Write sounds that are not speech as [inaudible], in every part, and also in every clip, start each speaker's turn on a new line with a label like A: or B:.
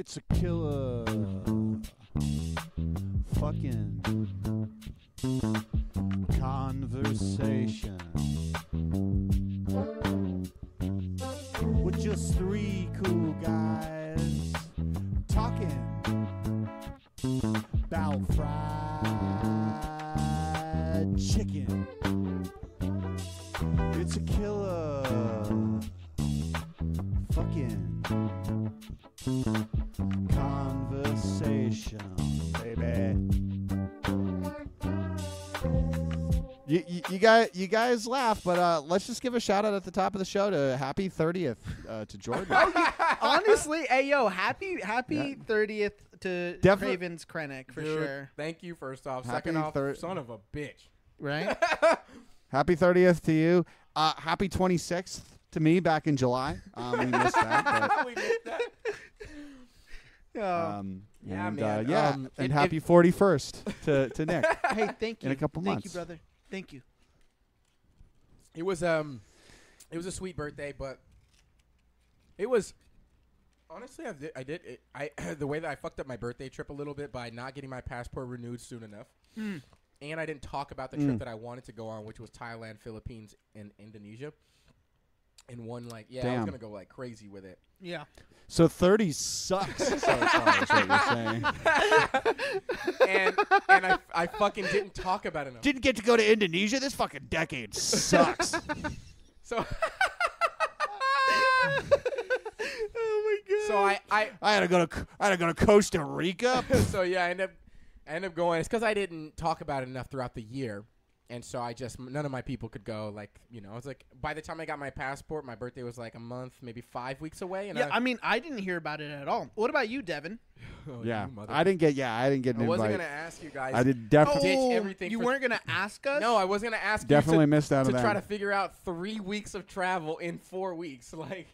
A: It's a killer. Fucking conversation. Guys you guys laugh, but uh, let's just give a shout out at the top of the show to happy thirtieth uh, to Jordan. [laughs]
B: Honestly, hey yo, happy happy
A: Yeah.
B: thirtieth to
A: Defi-
B: Cravens Krenek for
C: Dude,
B: sure.
C: Thank you, first off.
A: Happy
C: Second off,
A: thir-
C: son of a bitch.
B: Right? [laughs]
A: happy thirtieth to you. Uh, happy twenty sixth to me back in July. Um, we missed that, [laughs]
C: we missed that.
B: Oh,
A: um,
C: Yeah,
A: and,
C: man,
A: Uh, yeah,
C: um,
A: and
C: it-
A: happy forty first to to Nick.
B: hey, thank you.
A: in a couple
B: thank
A: months.
B: you, brother. Thank you.
C: It was um, it was a sweet birthday, but it was honestly I did I did it, I [clears throat] the way that I fucked up my birthday trip a little bit by not getting my passport renewed soon enough, and I didn't talk about the trip
A: Mm.
C: that I wanted to go on, which was Thailand, Philippines, and Indonesia. And one like yeah, I was gonna go like crazy with it.
B: Yeah.
A: So thirty sucks [laughs] so far. Is what you're saying. [laughs]
C: and and I, I fucking didn't talk about it enough.
A: Didn't get to go to Indonesia. This fucking decade sucks. [laughs]
C: So
B: Oh my god.
C: so I I
A: I had to go to I had to go to Costa Rica.
C: so yeah, I end up I end up going. It's because I didn't talk about it enough throughout the year, and so I just none of my people could go. Like you know, I was like by the time I got my passport, my birthday was like a month, maybe five weeks away, and
B: yeah,
C: I,
B: I mean, I didn't hear about it at all. What about you, Devin? [sighs]
C: Oh,
A: yeah,
C: you
A: I didn't get. Yeah, I didn't get an
C: I wasn't
A: invite.
C: gonna ask you guys.
A: I did definitely
C: Ditch
B: oh,
C: everything
B: you
C: for-
B: weren't gonna ask us?
C: No, I was gonna ask
A: definitely
C: you to,
A: missed out
C: to
A: on
C: try
A: that.
C: to figure out three weeks of travel in four weeks. [laughs] Like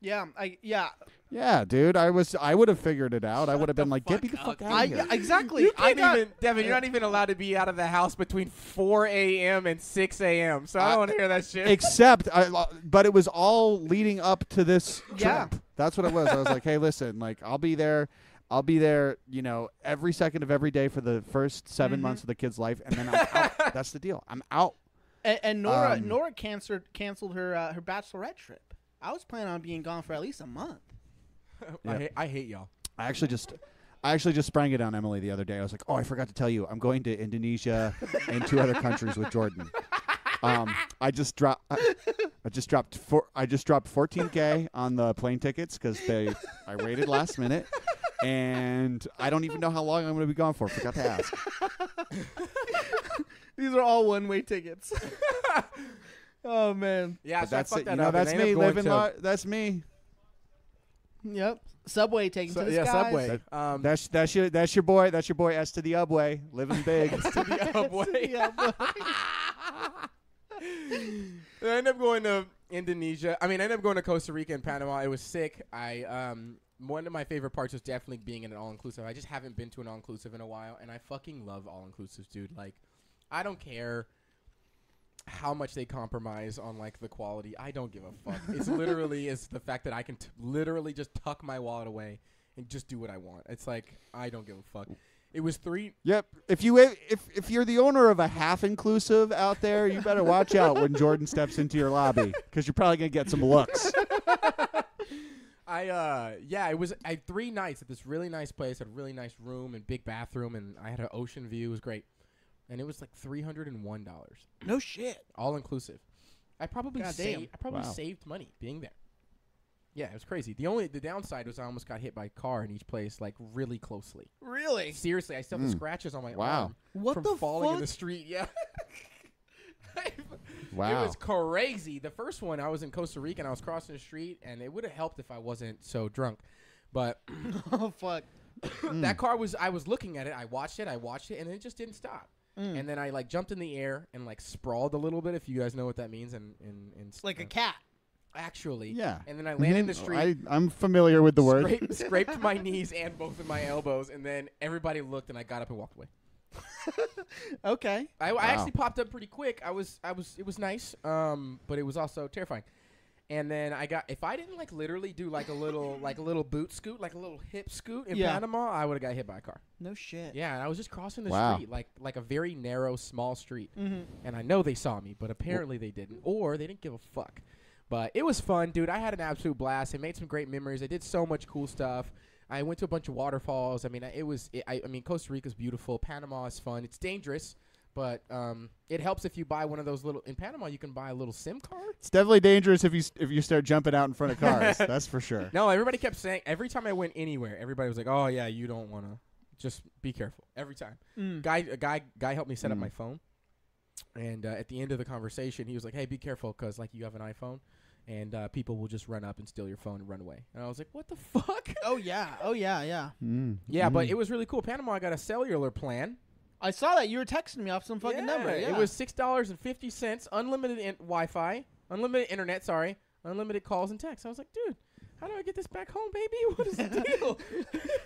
B: Yeah, I yeah.
A: Yeah, dude, I was. I would have figured it out. I would have been like, get me the fuck out
B: I
A: of here.
B: yeah, exactly.
C: you
B: I
C: can't
B: got
C: even, Devin. You're not even allowed to be out of the house between 4 a.m. and 6 a.m. So I
A: I-
C: don't want to hear that shit.
A: Except, I, but it was all leading up to this trip.
B: Yeah.
A: That's what it was. I was like, hey, listen, like I'll be there. I'll be there, you know, every second of every day for the first 7
B: Mhm.
A: months of the kid's life, and then I'm out. [laughs] That's the deal. I'm out.
B: and, and Nora
A: Um,
B: Nora canceled canceled her uh, her bachelorette trip. I was planning on being gone for at least a month.
C: I,
A: Yeah.
C: hate, I hate y'all.
A: I actually just I actually just sprang it on Emily the other day. I was like, "Oh, I forgot to tell you. I'm going to Indonesia and two other countries with Jordan." Um, I just dropped I, I just dropped four I just dropped 14k on the plane tickets cuz they I waited last minute and I don't even know how long I'm going to be gone for. Forgot to ask. [laughs]
B: These are all one way tickets. [laughs] oh man.
C: Yeah,
A: But
C: so I
A: that's
C: fucked
A: it.
C: that
A: You know,
C: up, and
A: that's
C: I ended
A: me
C: up going
A: living
C: to-
A: li- that's me.
B: Yep. Subway taking
C: So,
B: to the
C: yeah,
B: skies.
C: Subway. Um,
A: That's that's your that's your boy. That's your boy S to the Ubway, living [laughs] big.
C: to the [laughs] Subway. [laughs] I ended up going to Indonesia. I mean, I ended up going to Costa Rica and Panama. It was sick. I um one of my favorite parts was definitely being in an all inclusive. I just haven't been to an all inclusive in a while, and I fucking love all inclusives, dude. Like, I don't care how much they compromise on like the quality. I don't give a fuck. it's literally is the fact that I can t- literally just tuck my wallet away and just do what I want. It's like I don't give a fuck. It was three
A: Yep. If you if if you're the owner of a half inclusive out there, you better watch out when Jordan steps into your lobby because you're probably gonna get some looks. [laughs]
C: I uh yeah, it was I had three nights at this really nice place, had a really nice room and big bathroom and I had an ocean view, it was great. And it was like three hundred and one dollars.
B: no shit.
C: All inclusive. I probably
B: God
C: saved
B: damn.
C: I probably
A: Wow.
C: saved money being there. Yeah, it was crazy. The only the downside was I almost got hit by a car in each place, like really closely.
B: Really?
C: Seriously, I still have the
A: Mm.
C: scratches on my
A: Wow.
C: arm
B: What
C: from
B: the
C: falling in
B: fuck?
C: the street. Yeah. [laughs]
A: Wow.
C: It was crazy. The first one, I was in Costa Rica and I was crossing the street, and it would have helped if I wasn't so drunk. But [laughs]
B: oh fuck. [coughs]
C: that car was, I was looking at it, I watched it, I watched it, and it just didn't stop.
B: Mm.
C: And then I like jumped in the air and like sprawled a little bit, if you guys know what that means. And, and, and
B: It's like a
C: uh,
B: cat.
C: Actually.
A: yeah.
C: And then I landed in the
A: Mhm.
C: street.
A: I, I'm familiar with the word.
C: Scraped, [laughs] scraped my knees and both of my elbows, and then everybody looked, and I got up and walked away. [laughs]
B: Okay.
C: I, I
A: Wow.
C: actually popped up pretty quick. I was, I was, it was nice, um, but it was also terrifying. And then I got if I didn't like literally do like a little [laughs] like a little boot scoot, like a little hip scoot in
B: Yeah.
C: Panama, I would have got hit by a car.
B: No shit.
C: Yeah, and I was just crossing the
A: Wow.
C: street like like a very narrow, small street.
B: Mm-hmm.
C: And I know they saw me, but apparently they didn't, or they didn't give a fuck. But it was fun, dude. I had an absolute blast. I made some great memories. I did so much cool stuff. I went to a bunch of waterfalls. I mean, it was. It, I, I mean, Costa Rica's beautiful. Panama is fun. It's dangerous, but um, it helps if you buy one of those little. In Panama, you can buy a little SIM card.
A: It's definitely dangerous if you if you start jumping out in front of cars. [laughs] That's for sure.
C: No, everybody kept saying. Every time I went anywhere, everybody was like, "Oh yeah, you don't want to. Just be careful." Every time.
B: Mm.
C: guy a guy guy helped me set up
A: Mm.
C: my phone and uh, at the end of the conversation he was like hey be careful because like you have an iphone and uh, people will just run up and steal your phone and run away and i was like what the [laughs] fuck
B: Oh yeah. Oh yeah. Yeah.
A: Mm.
C: yeah but
A: Mm.
C: it was really cool panama i got a cellular plan
B: I saw that you were texting me off some fucking
C: yeah,
B: number. Yeah.
C: it was six dollars and fifty cents unlimited in- wi-fi unlimited internet sorry unlimited calls and texts i was like dude how do i get this back home baby [laughs] what is the deal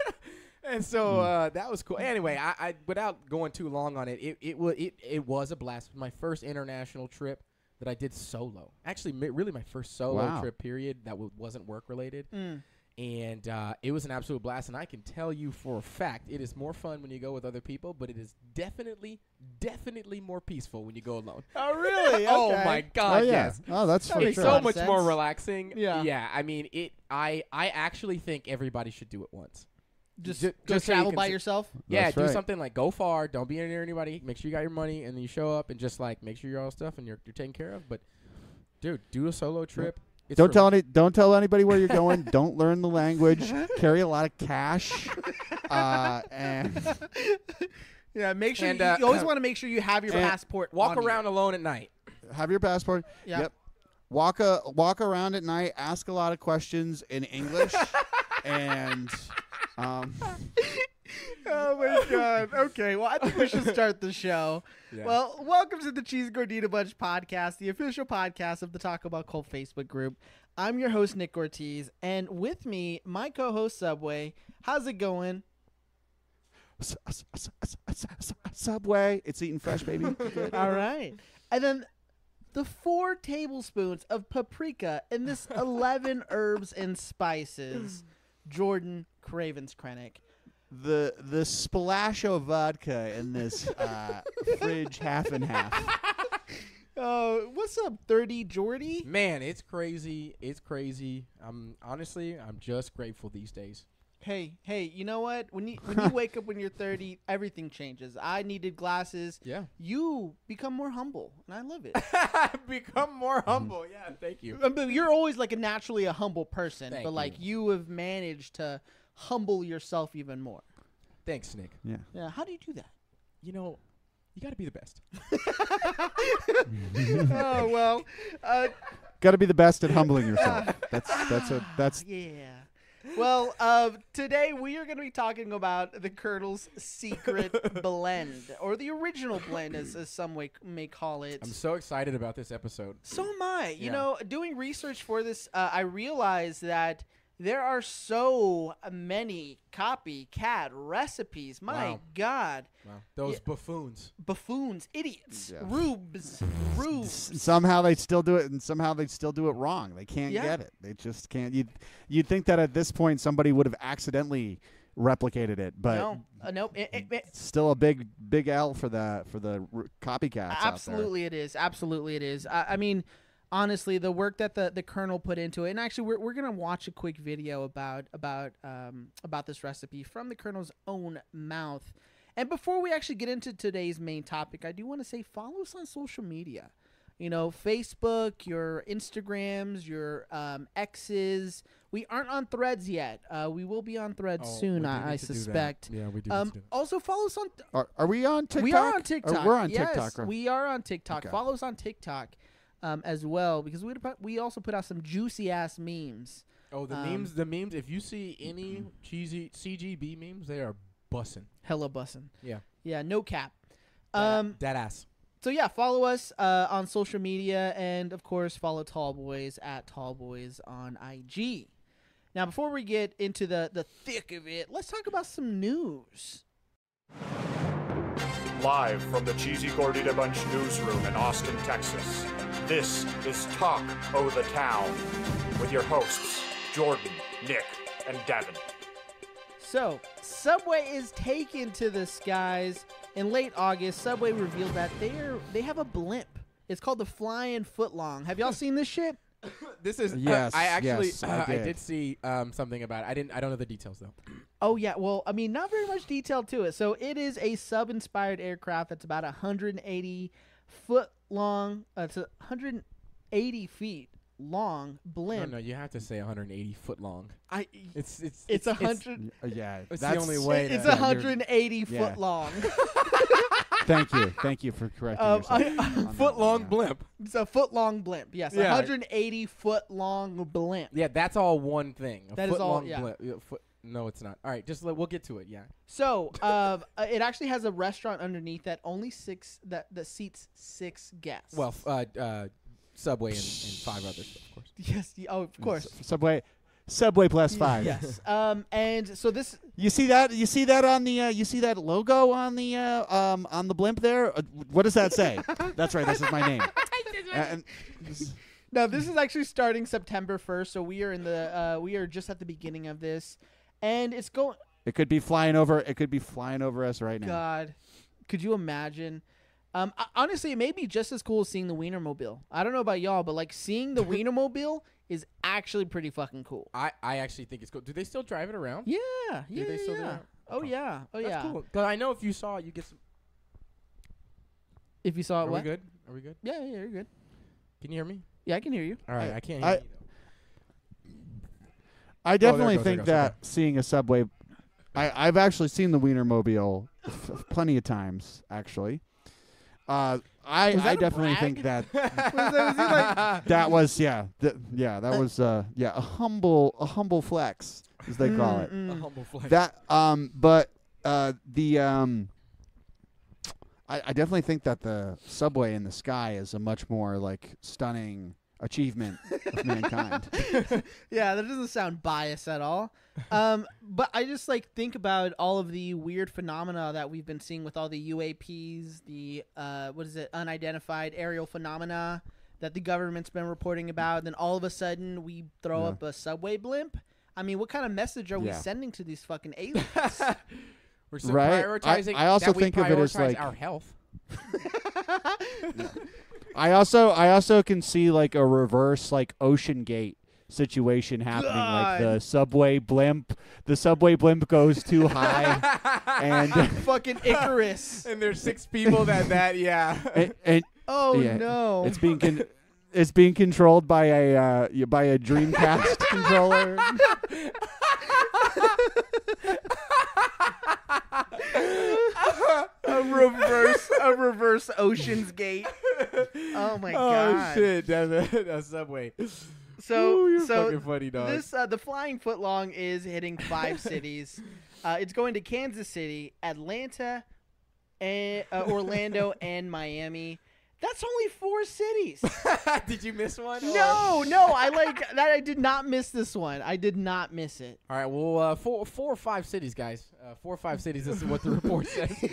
C: [laughs] and so
A: Hmm.
C: uh, that was cool. Anyway, I, I without going too long on it, it it was it, it was a blast. It was my first international trip that I did solo. Actually, mi- really my first solo
A: Wow.
C: trip period that w- wasn't work related,
B: Mm.
C: And uh, it was an absolute blast. And I can tell you for a fact, it is more fun when you go with other people, but it is definitely definitely more peaceful when you go alone. [laughs]
B: Oh really? [laughs]
C: oh
B: Okay.
C: my god,
A: oh yeah.
C: yes.
A: Oh, that's
B: That
A: for sure.
C: so
B: of
C: much more relaxing.
B: Yeah.
C: yeah. I mean, it. I I actually think everybody should do it once.
B: Just
C: Ju-
B: go
C: just so you
B: travel
C: can
B: by
C: see-
B: yourself.
C: Yeah,
A: That's
C: do
A: right.
C: something like go far. Don't be near anybody. Make sure you got your money, and then you show up and just like make sure you're all stuff and you're you're taken care of. But dude, do a solo trip. It's
A: Don't
C: for-
A: tell any. Don't tell anybody where you're going. [laughs] don't learn the language. Carry a lot of cash. Uh, and [laughs]
B: Yeah, make sure
C: And,
B: you,
C: uh,
B: you always want to make sure you have your passport.
C: Walk
B: on you.
C: around alone at night.
A: have your passport.
B: Yeah.
A: Yep. Walk a walk around at night. Ask a lot of questions in English. [laughs] and um, [laughs]
B: Oh my god. Okay, well I think we should start the show. [laughs]
C: Yeah.
B: Well, welcome to the Cheese Gordita Bunch podcast, the official podcast of the Taco Bell Cult Facebook group. I'm your host Nick Ortiz, and with me, my co-host Subway. How's it going?
A: Subway. It's eating fresh, baby. [laughs]
B: All right, and then the four tablespoons of paprika and this 11 herbs and spices. Jordan Cravens Krenek.
A: The the splash of vodka in this uh, [laughs] fridge half and half. [laughs]
B: Oh, what's up, 30 Jordy?
C: Man, it's crazy. It's crazy. I'm honestly, I'm just grateful these days.
B: Hey, hey, you know what? When you when you [laughs] wake up when you're 30, everything changes. I needed glasses.
C: Yeah.
B: You become more humble, and I love it.
C: Become more humble. Yeah, thank you.
B: Uh, but you're always like a naturally a humble person,
C: Thank
B: but like you have managed to humble yourself even more.
C: Thanks, Nick.
A: Yeah.
B: Yeah, how do you do that?
C: You know, you got to be the best. [laughs] [laughs]
B: oh well, uh,
A: Got to be the best at humbling yourself. [laughs] That's that's a that's
B: yeah. Well, uh, today we are going to be talking about the Colonel's secret blend, or the original blend, as, as some way may call it.
C: I'm so excited about this episode.
B: So am I. You
C: Yeah.
B: know, doing research for this, uh, I realized that there are so many copycat recipes. My
C: Wow.
B: God.
C: Wow. Those
B: Yeah.
C: buffoons.
B: Buffoons, idiots,
A: Yeah.
B: rubes, rubes.
A: Somehow they still do it and somehow they still do it wrong they can't
B: Yeah.
A: get it they just can't you'd, you'd think that at this point somebody would have accidentally replicated it but
B: no, uh, nope. It, it, it,
A: it's still a big big l for the for the r- copycats out there.
B: absolutely, it is. Absolutely, it is. I, I mean, honestly, the work that the, the Colonel put into it, and actually, we're, we're gonna watch a quick video about about um, about this recipe from the Colonel's own mouth. And before we actually get into today's main topic, I do want to say follow us on social media. You know, Facebook, your Instagrams, your um, X's. We aren't on Threads yet. Uh, we will be on Threads
C: Oh,
B: soon, I, I
C: need to do that.
B: suspect.
C: Yeah, we do.
B: Um,
C: do
B: also, follow us on
A: are, are we on tiktok
B: we are on
A: Or
B: TikTok.
A: we're on
B: yes,
A: tiktok right?
B: We are on TikTok.
A: Okay.
B: Follow us on TikTok um, as well because we we also put out some juicy ass memes.
C: Oh, the
B: um,
C: memes. The memes. If you see any [clears throat] cheesy CGB memes, they are bussin'.
B: Hella bussin'.
C: Yeah.
B: Yeah, no cap.
C: That-
B: Um,
C: that ass.
B: so yeah, follow us uh, on social media and of course follow Tallbois at Tallbois on IG. Now, before we get into the the thick of it, let's talk about some news.
D: Live from the Cheesy Gordita Bunch newsroom in Austin, Texas. This is Talk O' the Town with your hosts, Jordan, Nick, and Devin.
B: So, Subway is taken to the skies. In late August, Subway revealed that they are they have a blimp. It's called the Flying Footlong. Have y'all seen this shit? [laughs]
C: This is uh,
A: Yes,
C: I actually
A: yes, I
C: uh, I
A: did.
C: did see um, something about. It. I didn't. I don't know the details though. [clears throat]
B: Oh yeah, well, I mean, not very much detail to it. So it is a sub-inspired aircraft that's about 180 foot long. Uh, it's a 180 feet long blimp.
C: no, you have to say 180 foot long.
B: I,
C: It's it's
B: it's a hundred.
A: Uh, yeah,
C: It's the
A: that's
C: only way
B: It's
C: to-
B: a 180
A: yeah.
B: foot long. [laughs] [laughs]
A: Thank you, thank you for correcting
B: Um,
A: yourself.
B: I- [laughs]
A: on that
C: foot
A: one,
C: long
A: yeah.
C: blimp.
B: it's a foot long blimp. Yes,
C: Yeah.
B: 180 foot long blimp.
C: Yeah, that's all one thing. A
B: That is
C: foot
B: all-
C: long
B: yeah.
C: blimp. Yeah, foot, no, it's not. All right, just let, we'll get to it. Yeah.
B: So, uh, [laughs] uh, it actually has a restaurant underneath that only six that that seats six guests.
C: Well, f- uh, uh, Subway and, and five others, of course. [laughs]
B: yes, y- oh, of course.
A: Subway, Subway plus five.
B: Yes. Um, and so this
A: You see that? You see that on the? Uh, you see that logo on the uh, um on the blimp there? Uh, what does that say? [laughs] That's right. This is my name. and
B: No, this is actually starting September first, so we are in the uh, we are just at the beginning of this, and it's going.
A: it could be flying over. It could be flying over us right now.
B: God, could you imagine? Um, I- honestly, it may be just as cool as seeing the Wienermobile. I don't know about y'all, but like seeing the [laughs] Wienermobile is actually pretty fucking cool.
C: I, I actually think it's cool. Do they still drive it around?
B: Yeah, yeah,
C: they still do
B: yeah.
C: that?
B: Oh
C: Oh.
B: yeah, oh
C: That's
B: yeah.
C: cool. 'Cause I know if you saw it, you get some.
B: If you saw it,
C: Are
B: it,
C: we
B: what?
C: good? Are we good?
B: Yeah, yeah, you're good.
C: Can you hear me?
B: Yeah, I can hear you.
C: All right,
A: I-
C: I, can't hear
A: I-
C: you.
A: I
C: Oh, there it
A: definitely
C: goes,
A: think
C: goes, okay.
A: that seeing a subway, I I've actually seen the Wienermobile f- plenty of times actually. Uh, I
B: Was that
A: I
B: a
A: definitely
B: brag?
A: think that [laughs]
B: Was that- was like- [laughs]
A: that was yeah th- yeah that was uh yeah a humble a humble flex as they call it.
C: A humble flag.
A: That um but uh the um I, I definitely think that the subway in the sky is a much more like stunning achievement of mankind. [laughs]
B: yeah, that doesn't sound biased at all. Um, [laughs] but I just like think about all of the weird phenomena that we've been seeing with all the UAPs, the uh, what is it, unidentified aerial phenomena that the government's been reporting about. Then all of a sudden we throw
A: Yeah.
B: up a subway blimp. I mean, what kind of message are we sending to these fucking [laughs] aliens?
C: We're so
A: Right.
C: Prioritizing.
A: I also
C: that we
A: think of it as, like-
C: our health.
A: I also I also can see like a reverse like OceanGate situation happening like the subway blimp the subway blimp goes too [laughs] high and [laughs]
B: fucking Icarus.
C: and there's six people that that yeah. [laughs]
A: and, and
B: Oh
A: Yeah,
B: no!
A: it's being con- it's being controlled by a uh, by a Dreamcast controller.
B: A reverse, a reverse Ocean's Gate. Oh my god!
C: oh
B: god!
C: shit, [laughs] that's a, subway.
B: So,
C: Ooh, you're
B: so
C: fucking funny, dog.
B: this uh, the flying footlong is hitting five [laughs] cities. Uh, it's going to Kansas City, Atlanta, and, uh, Orlando, [laughs] and Miami. That's only four cities. [laughs]
C: Did you miss one?
B: no, no, I like [laughs] that. I did not miss this one. I did not miss it.
C: All right, well, uh, four, four or five cities, guys. Uh, four or five cities. This is what the report says. [laughs]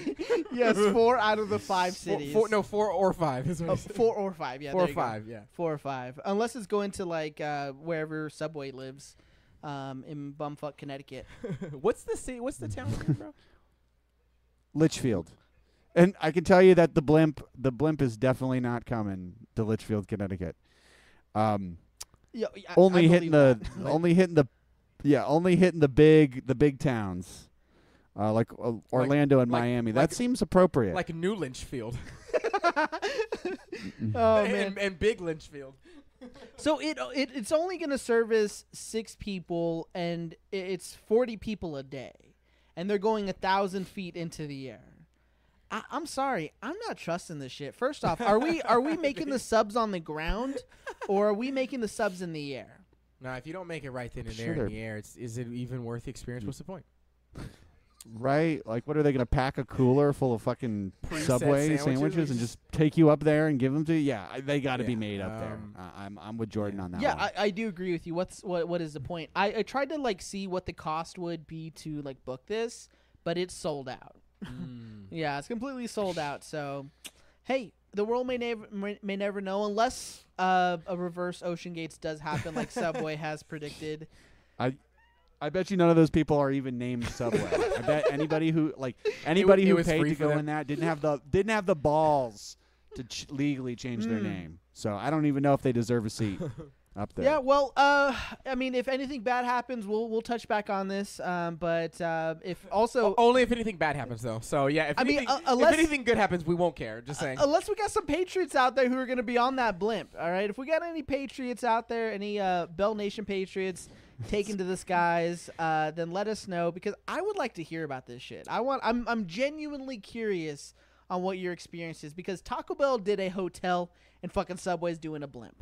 B: Yes, four out of the five
C: Four-
B: cities.
C: Four, no, four or five. Is what
B: Oh, four or five. Yeah,
C: Four
B: there
C: or
B: you go.
C: five. Yeah.
B: Four or five, unless it's going to like uh, wherever Subway lives, um, in bumfuck Connecticut.
C: what's the city? What's the town name, bro?
A: Litchfield. And I can tell you that the blimp the blimp is definitely not coming to Litchfield, Connecticut. Um,
B: Yeah, I- I
A: only hitting the
B: that. [laughs]
A: only hitting the yeah, only hitting the big the big towns. Uh, like uh, Orlando and
C: like-
A: Miami.
C: like-
A: that seems appropriate.
C: Like New Litchfield. [laughs] [laughs]
B: oh man.
C: and, and Big Litchfield.
B: So it, it it's only going to service six people, and it's forty people a day, and they're going a thousand feet into the air. I, I'm sorry, I'm not trusting this shit. First off, are we are we making the subs on the ground, or are we making the subs in the air?
C: Now, if you don't make it right then and
A: Sure
C: there in the air, it's, is it even worth the experience? What's the point?
A: right? Like, what are they going to pack a cooler full of fucking
C: Preset
A: Subway
C: sandwiches?
A: sandwiches, and just take you up there and give them to you? Yeah, I- they got to be made up there.
C: um,
A: Uh, I'm I'm with Jordan on that
B: yeah,
A: one.
B: I, I do agree with you. What's what what is the point? I, I tried to like see what the cost would be to like book this, but it's sold out.
C: Mm. [laughs]
B: Yeah, it's completely sold out. So, hey, the world may never may, may never know unless uh, a reverse Ocean Gates does happen, like Subway [laughs] has predicted.
A: I I bet you none of those people are even named Subway. I bet anybody who like [laughs] anybody
C: it
A: who
C: was
A: paid to go
C: them.
A: in that didn't have the didn't have the balls to ch- legally change their
B: Mm.
A: name. So I don't even know if they deserve a seat up there.
B: Yeah, well, uh, I mean, if anything bad happens, we'll we'll touch back on this. Um, but uh, if also
C: O- only if anything bad happens, though. So yeah, if
B: I mean,
C: anything,
B: uh, unless-
C: if anything good happens, we won't care. Just saying.
B: Unless we got some Patriots out there who are going to be on that blimp, all right? If we got any Patriots out there, any uh, Bell Nation Patriots [laughs] taken to the skies, uh, then let us know because I would like to hear about this shit. I want. I'm I'm genuinely curious on what your experience is because Taco Bell did a hotel and fucking Subway's doing a blimp.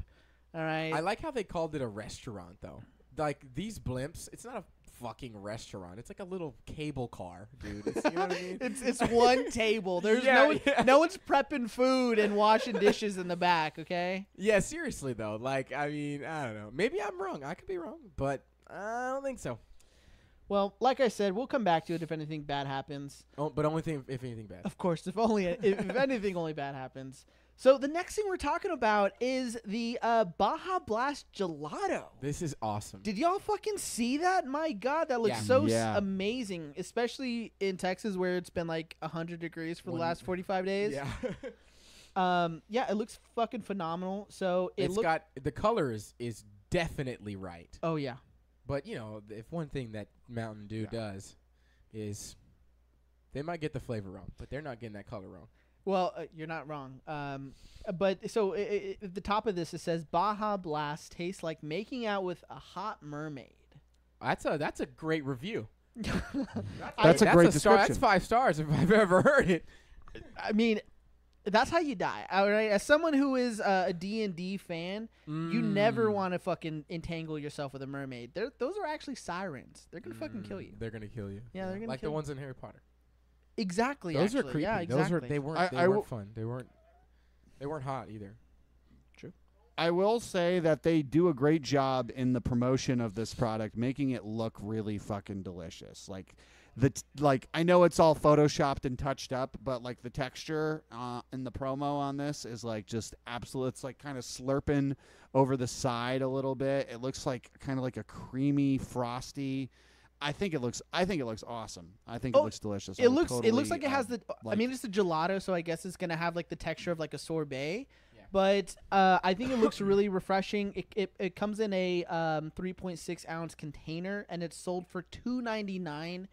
B: All right.
C: I like how they called it a restaurant, though. Like these blimps, it's not a fucking restaurant. It's like a little cable car, dude. It's, you know what I mean? [laughs]
B: it's it's one table. There's
C: Yeah,
B: no
C: yeah.
B: no one's prepping food and washing dishes in the back. Okay.
C: yeah, seriously though. Like, I mean, I don't know. Maybe I'm wrong. I could be wrong, but I don't think so.
B: Well, like I said, we'll come back to it if anything bad happens.
C: Oh, but only thing if anything bad.
B: Of course, if only if, if anything only bad happens. So the next thing we're talking about is the uh, Baja Blast Gelato.
C: This is awesome.
B: Did y'all fucking see that? My God, that looks
C: Yeah.
B: so s-
A: Yeah.
B: amazing, especially in Texas where it's been like hundred degrees for the
C: One-
B: last forty five days.
C: yeah. [laughs]
B: Um, yeah, it looks fucking phenomenal. So it
C: it's
B: looks.
C: got the color is is definitely right.
B: oh yeah.
C: But you know, if one thing that Mountain Dew does is they might get the flavor wrong, but they're not getting that color wrong.
B: Well, uh, you're not wrong. Um, but so i i at the top of this it says Baja Blast tastes like making out with a hot mermaid.
C: That's a that's a great review. [laughs]
A: That's a great
C: star. That's five stars if I've ever heard it.
B: I mean, that's how you die. All right, as someone who is uh, a D and D fan, you never
C: Mm.
B: want to fucking entangle yourself with a mermaid. They're, those are actually sirens. They're gonna fucking kill you.
C: Mm, They're gonna kill you.
B: Yeah, they're gonna
C: like
B: kill
C: the
B: you.
C: ones in Harry Potter.
B: Exactly.
C: Those are
B: actually.
C: creepy.
B: Yeah, exactly.
C: Those were they weren't
A: I-
C: they
A: I
C: weren't
A: will-
C: fun. They weren't they weren't hot either. True.
A: I will say that they do a great job in the promotion of this product, making it look really fucking delicious. Like the t- like, I know it's all photoshopped and touched up, but like the texture uh, in the promo on this is like just absolute. It's like kind of slurping over the side a little bit. It looks like kind of like a creamy, frosty. I think it looks. I think it looks awesome. I think
B: Oh,
A: it looks delicious. I
B: It
A: would
B: looks. it looks like it has
A: uh,
B: the. I mean, it's a gelato, so I guess it's gonna have like the texture of like a sorbet.
C: Yeah.
B: But uh, I think it looks [laughs] really refreshing. It, it, it comes in a um, 3.6 ounce container, and it's sold for 2.99,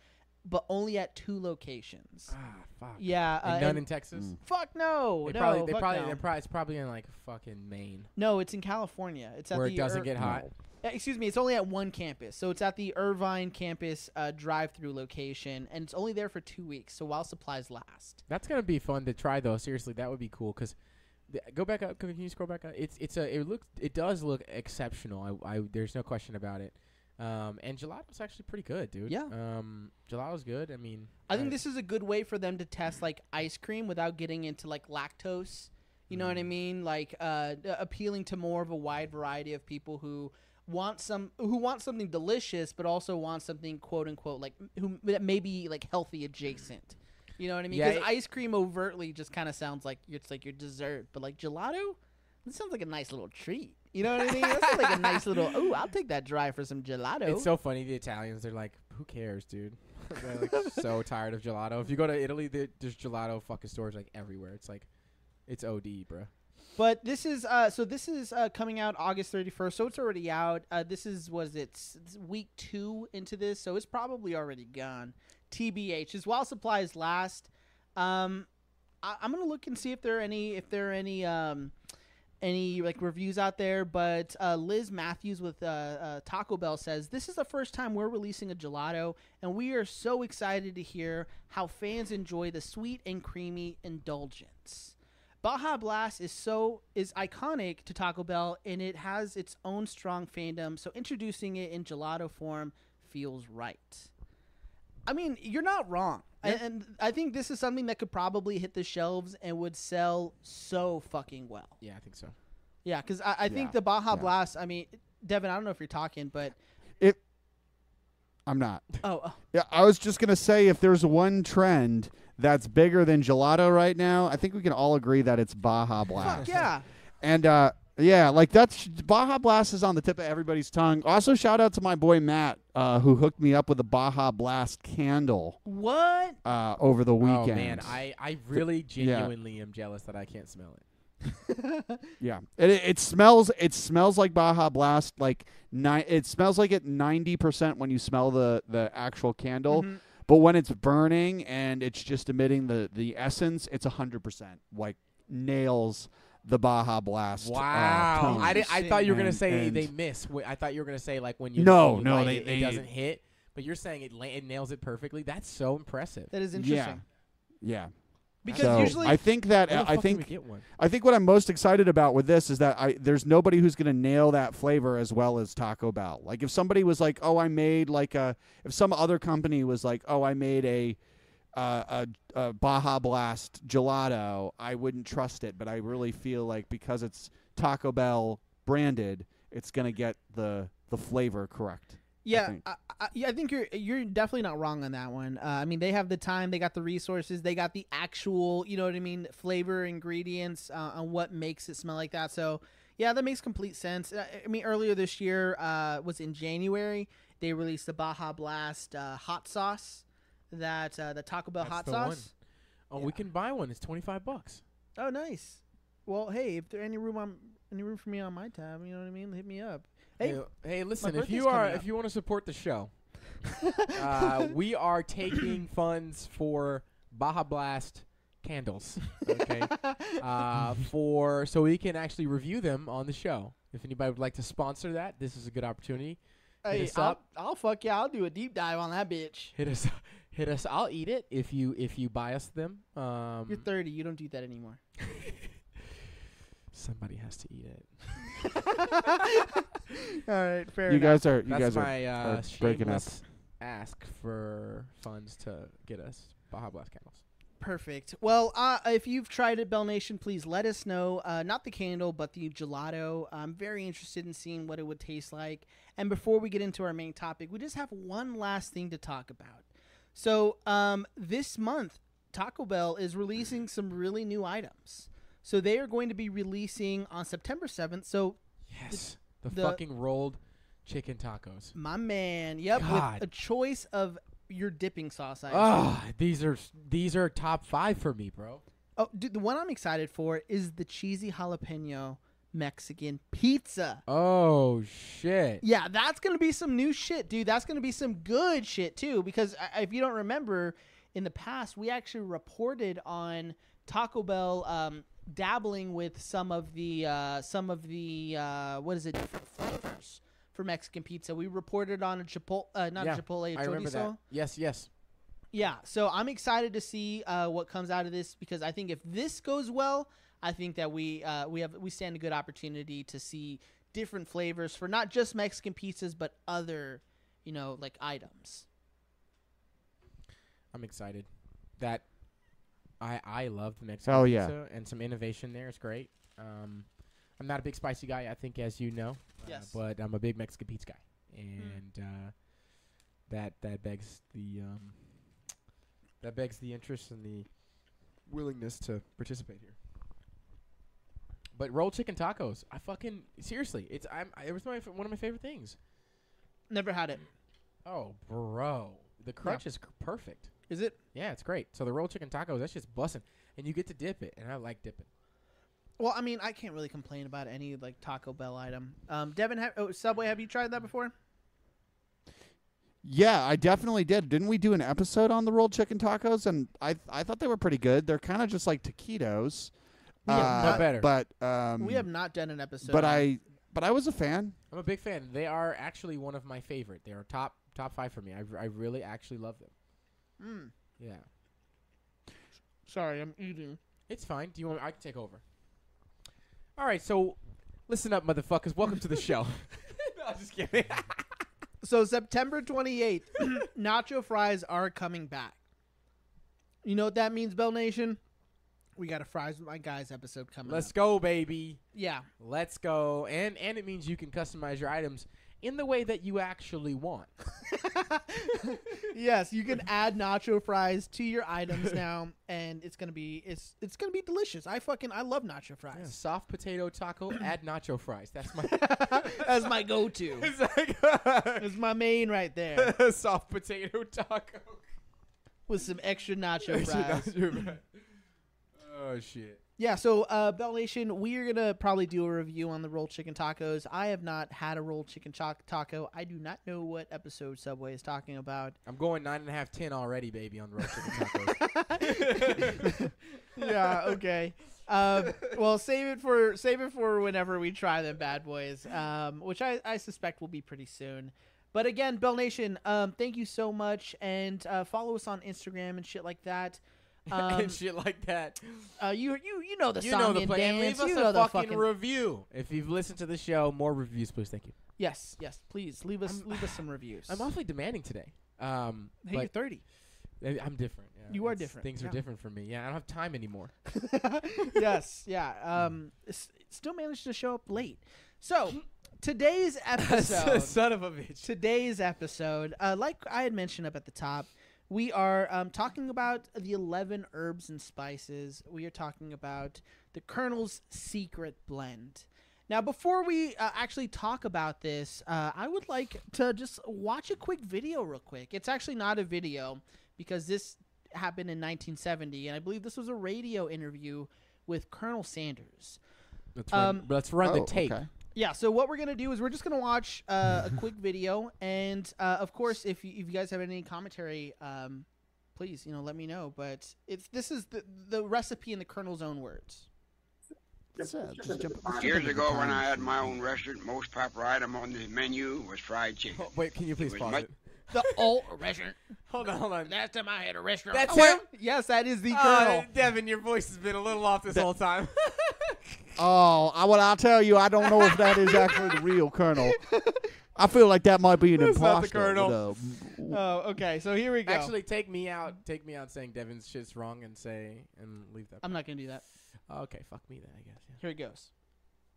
B: but only at two locations.
C: Ah, fuck.
B: Yeah, uh,
C: none
B: and-
C: in Texas.
A: Mm.
B: fuck no,
C: They
B: no,
C: probably they probably
B: no.
C: they're probably it's probably in like fucking Maine
B: no, it's in California. It's at
C: where
B: the
C: it doesn't
B: Ir-
C: get hot.
B: Uh, excuse me, it's only at one campus. So it's at the Irvine campus uh, drive-through location, and it's only there for two weeks. So while supplies last.
C: That's gonna be fun to try though. Seriously, that would be cool. Cause go back up. Can you scroll back up? It's it's a it looks it does look exceptional. I, I there's no question about it. Um, and gelato's actually pretty good, dude.
B: Yeah.
C: Um, gelato's good. I mean,
B: I think this is a good way for them to test like ice cream without getting into like lactose. You know what I
C: Mm.
B: mean? Like uh, appealing to more of a wide variety of people who want some who want something delicious, but also want something quote unquote like who that may be like healthy adjacent. You know what I mean? Because
C: it-
B: ice cream overtly just kind of sounds like it's like your dessert, but like gelato, this sounds like a nice little treat. You know what I mean? That sounds like a nice little. [laughs] Oh, I'll take that dry for some gelato.
C: It's so funny. The Italians, they're like, "Who cares, dude?" [laughs] they're like so [laughs] tired of gelato. If you go to Italy, there's gelato fucking stores like everywhere. It's like, it's OD, bro.
B: But this is uh so this is uh coming out August 31st. So it's already out. Uh this is was it week 2 into this, so it's probably already gone. TBH is while supplies last. Um I, I'm going to look and see if there are any if there are any um any like reviews out there, but uh, Liz Matthews with uh, uh, Taco Bell says this is the first time we're releasing a gelato, and we are so excited to hear how fans enjoy the sweet and creamy indulgence. Baja Blast is so is iconic to Taco Bell, and it has its own strong fandom. So introducing it in gelato form feels right. I mean, you're not wrong, and, and I think this is something that could probably hit the shelves and would sell so fucking well.
C: Yeah, I think so.
B: Yeah, because I, I think the Baja
A: yeah.
B: Blast. I mean, Devin, I don't know if you're talking, but
A: It. I'm not.
B: oh, oh
A: Yeah, I was just gonna say if there's one trend that's bigger than gelato right now, I think we can all agree that it's Baja Blast.
B: Fuck yeah.
A: And uh, yeah, like that's Baja Blast is on the tip of everybody's tongue. Also, shout out to my boy Matt, uh, who hooked me up with a Baja Blast candle
B: What?
A: uh, over the weekend.
C: Oh man, I, I really genuinely am jealous that I can't smell it. [laughs]
A: yeah, it, it it smells it smells like Baja Blast. Like ni- it smells like it ninety percent when you smell the the actual candle.
B: Mhm.
A: But when it's burning and it's just emitting the the essence, it's hundred percent like nails the Baja Blast. uh,
C: Wow,
A: tone.
C: I, did, I thought you were gonna
A: And-
C: say
A: and-
C: they miss. I thought you were gonna say like when you
A: No,
C: when you
A: no,
C: light
A: they-
C: it,
A: they-
C: it doesn't hit. But you're saying it, la- it nails it perfectly. That's so impressive.
B: That is interesting.
A: Yeah.
B: interesting.
A: yeah.
B: Because
A: So
B: usually
A: I think that
C: the
A: I think. I think what I'm most excited about with this is that I there's nobody who's going to nail that flavor as well as Taco Bell. Like if somebody was like, "Oh, I made like a," if some other company was like, "Oh, I made a." Uh, a, a Baja Blast gelato, I wouldn't trust it, but I really feel like because it's Taco Bell branded, it's gonna get the the flavor correct.
B: Yeah,
A: think.
B: I, I, yeah, I think you're you're definitely not wrong on that one. Uh, I mean, they have the time, they got the resources, they got the actual, you know what I mean, flavor ingredients uh, on what makes it smell like that. So, yeah, that makes complete sense. Uh, I mean, earlier this year uh, was in January. They released the Baja Blast uh, hot sauce, that uh, the Taco Bell
C: That's
B: hot
C: the
B: sauce.
C: Oh, we can buy one. It's twenty five bucks.
B: Oh, nice. Well, hey, if there any room on any room for me on my tab, you know what I mean, hit me up. Hey,
C: Hey, listen. If you are if you want to support the show, [laughs] uh, we are taking [coughs] funds for Baja Blast candles. Okay, [laughs] uh, for so we can actually review them on the show. If anybody would like to sponsor that, this is a good opportunity. Hit
B: hey,
C: us
B: I'll,
C: up.
B: I'll fuck yeah, I'll do a deep dive on that bitch.
C: Hit us, [laughs] hit us. I'll eat it if you if you buy us them. Um,
B: You're 30. You don't do that anymore.
C: Somebody has to eat it. [laughs]
B: All right, fair
A: you
B: enough.
A: guys are you
C: That's
A: guys are
C: my uh,
A: are breaking up.
C: ask for funds to get us Baja Blast candles.
B: Perfect. Well, uh, if you've tried it, Bell Nation, please let us know. Uh, not the candle, but the gelato. I'm very interested in seeing what it would taste like. And before we get into our main topic, we just have one last thing to talk about. So, um, this month, Taco Bell is releasing some really new items. So they are going to be releasing on September 7th. So
C: Yes, the,
B: the-
C: fucking rolled chicken tacos.
B: my man, yep,
C: God.
B: with a choice of your dipping sauce. I.
C: Ah, these are these are top five for me, bro.
B: Oh, dude, the one I'm excited for is the cheesy jalapeno Mexican pizza.
C: Oh shit!
B: Yeah, that's gonna be some new shit, dude. That's gonna be some good shit too. Because uh, if you don't remember, in the past we actually reported on Taco Bell um, dabbling with some of the uh, some of the uh, what is it different flavors for Mexican pizza. We reported on a chipotle, uh, not
C: Yeah,
B: a chipotle, a
C: I remember that. Yes, yes.
B: Yeah, so I'm excited to see uh, what comes out of this because I think if this goes well, I think that we uh, we have we stand a good opportunity to see different flavors for not just Mexican pizzas but other, you know, like items.
C: I'm excited. That I I love the Mexican
A: Hell yeah.
C: pizza and some innovation there is great. Um, I'm not a big spicy guy, I think, as you know. uh,
B: Yes.
C: but I'm a big Mexican pizza guy, and uh, that that begs the um, that begs the interest and the willingness to participate here. But rolled chicken tacos, I fucking seriously, it's I'm I, it was my one of my favorite things.
B: Never had it.
C: Oh, bro, the crunch is c- perfect.
B: Is it?
C: Yeah, it's great. So the rolled chicken tacos, that's just busting, and you get to dip it, and I like dipping.
B: Well, I mean, I can't really complain about any like Taco Bell item. Um, Devin, ha- oh, Subway, have you tried that before?
A: Yeah, I definitely did. Didn't we do an episode on the rolled chicken tacos? And I I thought they were pretty good. They're kind of just like taquitos,
B: We have
A: uh,
B: not-
C: better.
A: But um,
B: we have not done an episode.
A: but
B: on-
A: I but I was a fan.
C: I'm a big fan. They are actually one of my favorite. They are top top five for me. I, r- I really actually love them.
B: Mm,
C: Yeah,
B: sorry, I'm eating.
C: it's fine. Do you want? I can take over. All right, so listen up, motherfuckers. Welcome to the [laughs] show. [laughs] no, I'm just kidding. [laughs]
B: So September 28th, [coughs] nacho fries are coming back. You know what that means, Bell Nation? We got a fries with my guys episode coming.
C: Let's
B: up.
C: go, baby.
B: Yeah,
C: Let's go. And and it means you can customize your items in the way that you actually want.
B: yes, you can add nacho fries to your items [laughs] now, and it's gonna be it's it's gonna be delicious. I fucking I love nacho fries.
C: Soft potato taco, [clears throat] add nacho fries. That's my. [laughs]
B: That's my go-to. [laughs]
C: it's like
B: That's my main right there,
C: soft potato taco.
B: with some extra nacho fries.
C: oh shit.
B: Yeah, so uh, Bell Nation, we are gonna probably do a review on the rolled chicken tacos. I have not had a rolled chicken cho- taco. I do not know what episode Subway is talking about.
C: I'm going nine and a half, ten already, baby, on the roast chicken tacos. [laughs] [laughs]
B: yeah, okay. Um, well, save it for save it for whenever we try them bad boys, um, which I, I suspect will be pretty soon. But again, Bell Nation, um, thank you so much, and uh, follow us on Instagram and shit like that. Um,
C: and shit like that.
B: uh, you you you know the
C: you
B: song
C: know the
B: and
C: plan. And
B: dance.
C: leave us
B: you
C: a
B: know the
C: fucking,
B: fucking
C: review. If you've listened to the show, more reviews, please. Thank you.
B: yes yes. Please leave us
C: I'm-
B: leave us some reviews.
C: I'm awfully demanding today. Um,
B: Hey, you're thirty.
C: I'm different. yeah.
B: You are
C: It's-
B: different,
C: Things
B: yeah.
C: are different for me. Yeah, I don't have time anymore. [laughs]
B: yes, yeah. Um, s- still managed to show up late. So [laughs] today's episode.
C: Son of a bitch.
B: today's episode, uh, like I had mentioned up at the top, we are um, talking about the 11 herbs and spices. We are talking about the Colonel's Secret Blend. Now, before we uh, actually talk about this, uh, I would like to just watch a quick video, real quick. It's actually not a video because this happened in 1970, and I believe this was a radio interview with Colonel Sanders.
C: Let's
B: Um,
C: run, let's run the
A: Oh,
C: tape.
A: okay.
B: Yeah, so what we're gonna do is we're just gonna watch uh, a [laughs] quick video, and uh, of course, if you, if you guys have any commentary, um, please you know let me know. But it's this is the the recipe in the Colonel's own words.
A: Let's, uh, just jump- let's
E: Years ago, when I had my own restaurant, most popular item on the menu was fried chicken.
C: Oh, wait, can you please
E: was
C: pause it?
B: The [laughs] old [laughs] restaurant.
C: Hold on, hold on.
B: Last time I had a restaurant.
C: That's
B: Well,
C: him?
B: Yes, that is the
C: Uh,
B: Colonel.
C: Devin, your voice has been a little off this whole time.
A: Oh, I, well, I'll tell you, I don't know if that is actually the real Colonel. I feel like that might be an
C: That's not the. Colonel.
A: with uh, a-
B: Oh, okay. So here we go.
C: Actually, take me out. Take me out saying Devin's shit's wrong and say and leave that.
B: I'm not gonna do that.
C: okay, fuck me then, I guess. Yeah.
B: Here it goes.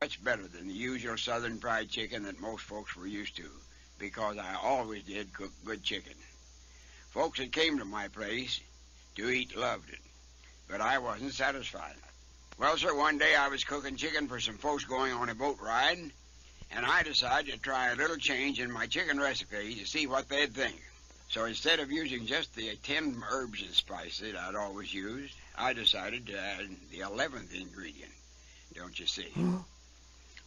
E: Much better than the usual southern fried chicken that most folks were used to, because I always did cook good chicken. Folks that came to my place to eat loved it, but I wasn't satisfied. Well, sir, one day I was cooking chicken for some folks going on a boat ride, and I decided to try a little change in my chicken recipe to see what they'd think. So instead of using just the 10 herbs and spices I'd always used, I decided to add the 11th ingredient. Don't you see?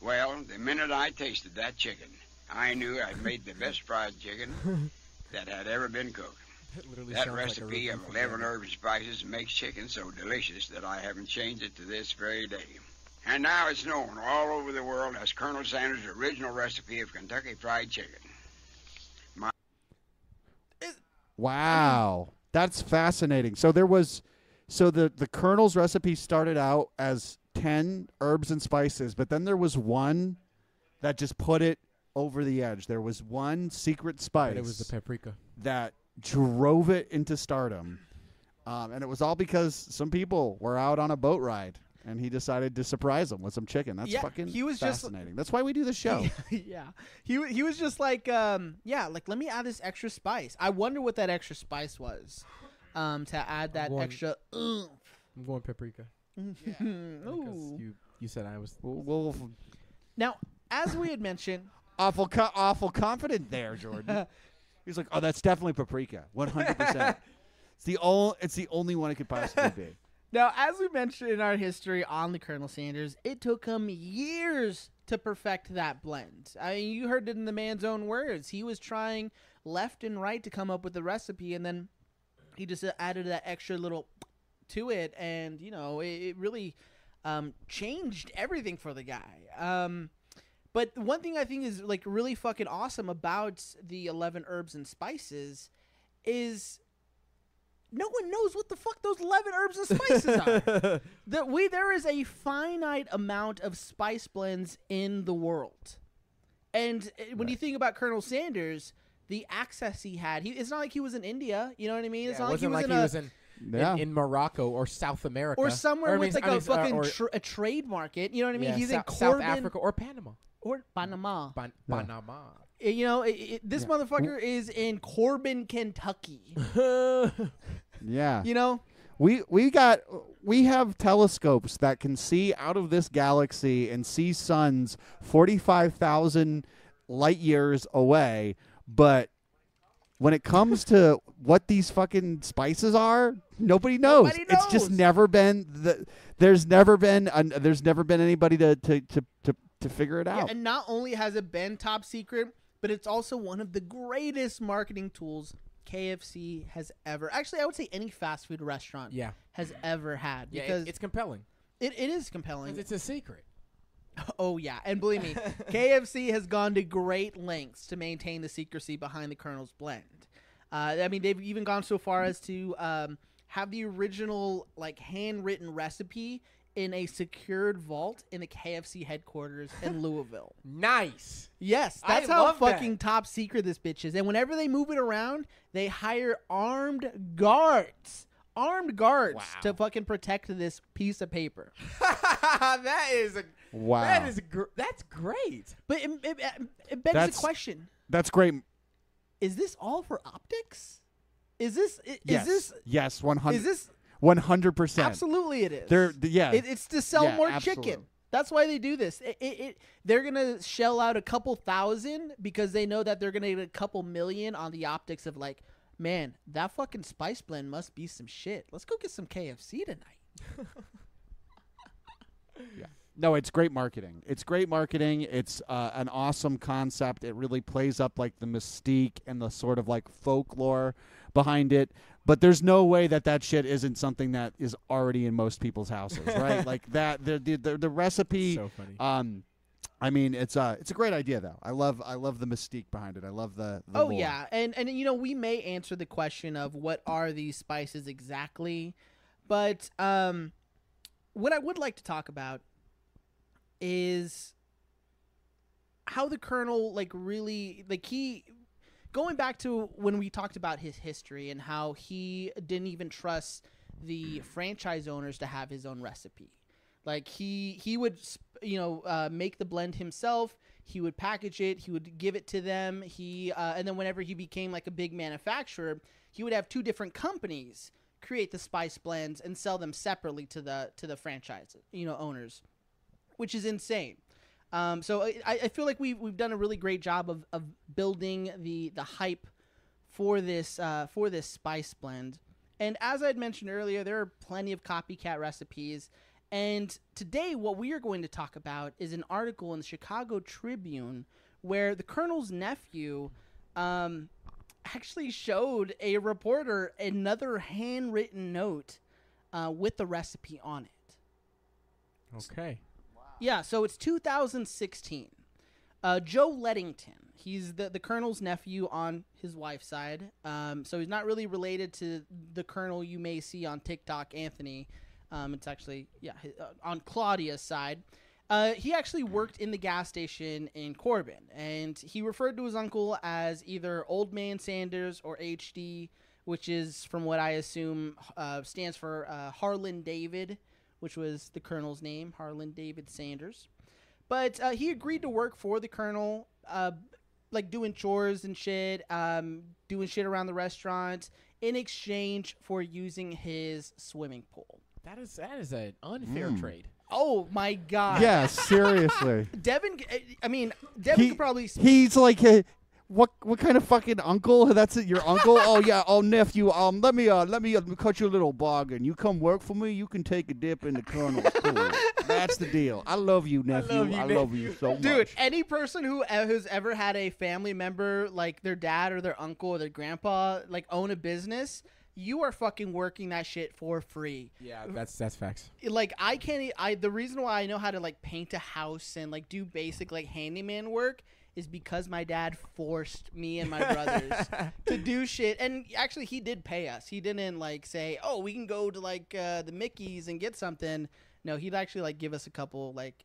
E: well, the minute I tasted that chicken, I knew I'd made the best fried chicken [laughs] that had ever been cooked.
C: That, literally
E: That
C: sounds like a
E: recipe of 11
C: Devin.
E: herbs and spices makes chicken so delicious that I haven't changed it to this very day. And now it's known all over the world as Colonel Sanders' original recipe of Kentucky Fried Chicken.
A: Wow, that's fascinating. So there was, so the the Colonel's recipe started out as ten herbs and spices, but then there was one that just put it over the edge. There was one secret spice
C: But it was the paprika.
A: that drove it into stardom, um, and it was all because some people were out on a boat ride. And he decided to surprise them with some chicken. That's
B: Yeah,
A: fucking
B: he was just-
A: fascinating. That's why we do the [laughs] show.
B: yeah, he he was just like, um, yeah, like let me add this extra spice. I wonder what that extra spice was, um, to add that
C: going-
B: extra. oomph.
C: I'm going paprika. [laughs] Because
B: Ooh.
C: you you said I was.
A: we'll, we'll
B: Now, as we had mentioned, [laughs]
A: awful, co- awful confident there, Jordan. He's like, oh, that's definitely paprika, [laughs] one hundred percent. It's the only, it's the only one it could possibly be. [laughs]
B: now as we mentioned in our history on the Colonel Sanders, it took him years to perfect that blend. I mean, you heard it in the man's own words. He was trying left and right to come up with the recipe, and then he just added that extra little to it, and you know, it, it really um, changed everything for the guy. Um, but one thing I think is like really fucking awesome about the eleven herbs and spices is no one knows what the fuck those 11 herbs and spices are. [laughs] that we there is a finite amount of spice blends in the world. And uh, when you think about Colonel Sanders, the access he had, he, it's not like he was in India, you know what I mean? It's
C: Yeah,
B: not
C: it
B: like he
C: wasn't like
B: in
C: he
B: a
C: was in,
A: Yeah.
C: in in Morocco or South America
B: or somewhere
C: Or
B: with
C: mean-
B: like
C: I
B: a
C: mean, uh,
B: fucking
C: or-
B: tr- a trade market, you know what I mean?
C: yeah,
B: He's
C: Sou-
B: in
C: South Africa or Panama.
B: Or Panama.
C: Pan-
A: Yeah.
C: Panama.
B: Uh, You know, it, it, this motherfucker is in Corbin, Kentucky. [laughs]
A: Yeah.
B: You know,
A: We we got we have telescopes that can see out of this galaxy and see suns 45,000 light years away, but when it comes to what these fucking spices are, nobody knows.
B: Nobody
A: It's just never been the there's never been an, there's never been anybody to to to to, to figure it
B: Yeah,
A: out.
B: and not only has it been top secret, but it's also one of the greatest marketing tools KFC has ever. Actually, I would say any fast food restaurant
C: Yeah.
B: has ever had
C: Yeah,
B: because
C: it, it's compelling.
B: it, it is compelling.
C: It's a secret. [laughs]
B: Oh yeah, and believe me, [laughs] KFC has gone to great lengths to maintain the secrecy behind the Colonel's blend. Uh, I mean, they've even gone so far as to um, have the original like handwritten recipe in a secured vault in the KFC headquarters in [laughs] Louisville.
C: Nice.
B: Yes,
C: I
B: that's how
C: love that.
B: fucking top secret this bitch is. And whenever they move it around, they hire armed guards. Armed guards
C: Wow.
B: to fucking protect this piece of paper. [laughs]
C: that is a
A: Wow.
C: That is gr- that's great.
B: But it, it, it begs
A: That's-
B: the question:
A: That's great.
B: Is this all for optics? Is this is
A: yes.
B: this
A: yes, 100
B: is this
A: 100%.
B: absolutely it is?
A: They're yeah.
B: It, it's to sell
A: Yeah,
B: more chicken. That's why they do this. It, it, it, they're gonna shell out a couple thousand because they know that they're gonna get a couple million on the optics of like, man, that fucking spice blend must be some shit. Let's go get some KFC tonight. [laughs] yeah.
A: No, it's great marketing. It's great marketing. It's uh, an awesome concept. It really plays up like the mystique and the sort of like folklore behind it. But there's no way that that shit isn't something that is already in most people's houses, [laughs] right? like that. The the the, the recipe.
C: So funny.
A: Um, I mean, it's uh, it's a great idea though. I love I love the mystique behind it. I love the. the
B: Oh
A: lore.
B: yeah, and and you know we may answer the question of what are these spices exactly, but um, what I would like to talk about is how the colonel like really like he going back to when we talked about his history and how he didn't even trust the franchise owners to have his own recipe. Like he he would you know uh, make the blend himself. He would package it. He would give it to them. He uh, and then whenever he became like a big manufacturer he would have two different companies create the spice blends and sell them separately to the to the franchise you know owners which is insane um, so I, I feel like we've, we've done a really great job of, of building the the hype for this uh, for this spice blend. And as I'd mentioned earlier, there are plenty of copycat recipes. And today, what we are going to talk about is an article in the Chicago Tribune where the Colonel's nephew um, actually showed a reporter another handwritten note uh, with the recipe on it.
C: Okay.
B: Yeah, so it's 2016. Uh, Joe Ledington. He's the, the colonel's nephew on his wife's side. Um, so he's not really related to the colonel you may see on TikTok, Anthony. Um, it's actually, yeah, uh, on Claudia's side. Uh, he actually worked in the gas station in Corbin, and he referred to his uncle as either Old Man Sanders or HD, which is, from what I assume, uh, stands for uh, Harlan David, which was the colonel's name, Harlan David Sanders. But uh, he agreed to work for the colonel, uh, like doing chores and shit, um, doing shit around the restaurant in exchange for using his swimming pool.
C: That is that is an unfair
A: Mm.
C: trade.
B: Oh my god!
A: Yeah, seriously. [laughs]
B: Devin. I mean, Devin
A: He-
B: could probably.
A: He's like, uh, what what kind of fucking uncle? That's it, your uncle? [laughs] oh yeah, oh nephew. Um, let me uh, let me uh, cut you a little bargain. You come work for me, you can take a dip in the colonel's [laughs] pool. That's the deal. I love you, nephew. I
C: you,
A: love you, so
B: Dude,
A: much.
B: Dude, any person who e- who's ever had a family member like their dad or their uncle or their grandpa like own a business, you are fucking working that shit for free.
C: Yeah, that's that's facts.
B: like I can't. I the reason why I know how to like paint a house and like do basic like handyman work is because my dad forced me and my brothers [laughs] to do shit. And actually, he did pay us. He didn't like say, "Oh, we can go to like uh, the Mickey's and get something." No, he'd actually like give us a couple like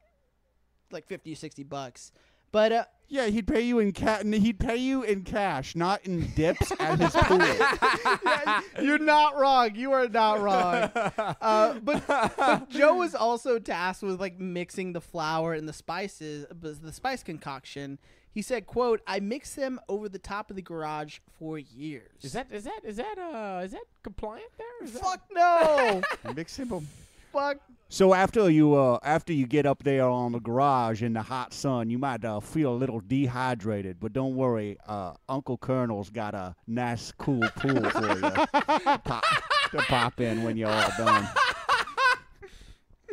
B: like 50 or 60 bucks. But uh,
A: Yeah, he'd pay you in cat. He'd pay you in cash, not in dips at his pool. [laughs]
B: yeah, you're not wrong. You are not wrong. Uh, but, but Joe was also tasked with like mixing the flour and the spices, the spice concoction. He said, "quote I mixed them over the top of the garage for years."
C: Is that is that is that uh is that compliant there? Is that-
B: fuck no? [laughs]
A: Mix him.
B: fuck.
A: So after you uh after you get up there on the garage in the hot sun, you might uh, feel a little dehydrated, but don't worry. Uh, Uncle Colonel's got a nice cool pool for you to pop, to pop in when you're all done.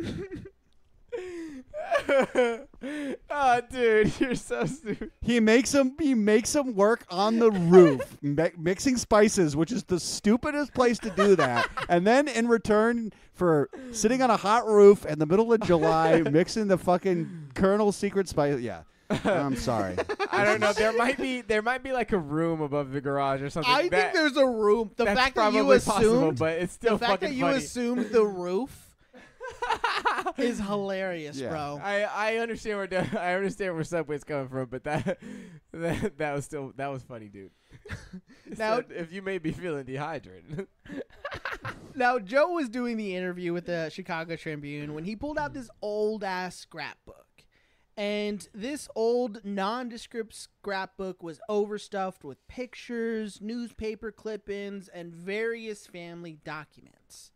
A: [laughs]
C: oh, [laughs] dude, [laughs] you're so stupid.
A: He makes him he makes him work on the roof [laughs] mi- mixing spices, which is the stupidest place to do that. And then in return for sitting on a hot roof in the middle of July mixing the fucking Colonel secret spice, yeah. I'm sorry.
C: I don't know. There might be there might be like a room above the garage or something.
B: I
C: That-
B: think there's a room. The
C: that's
B: fact that
C: probably
B: you
C: possible,
B: assumed,
C: but it's still
B: the fact that you
C: funny.
B: assumed the roof is [laughs] hilarious,
A: Yeah.
B: bro.
C: I, I understand where the- I understand where Subway's coming from, but that [laughs] that, that was still that was funny, dude. He [laughs]
B: Now-
C: said, if you may be feeling dehydrated,
B: Now, Joe was doing the interview with the Chicago Tribune when he pulled out this old ass scrapbook. And this old nondescript scrapbook was overstuffed with pictures, newspaper clippings, and various family documents.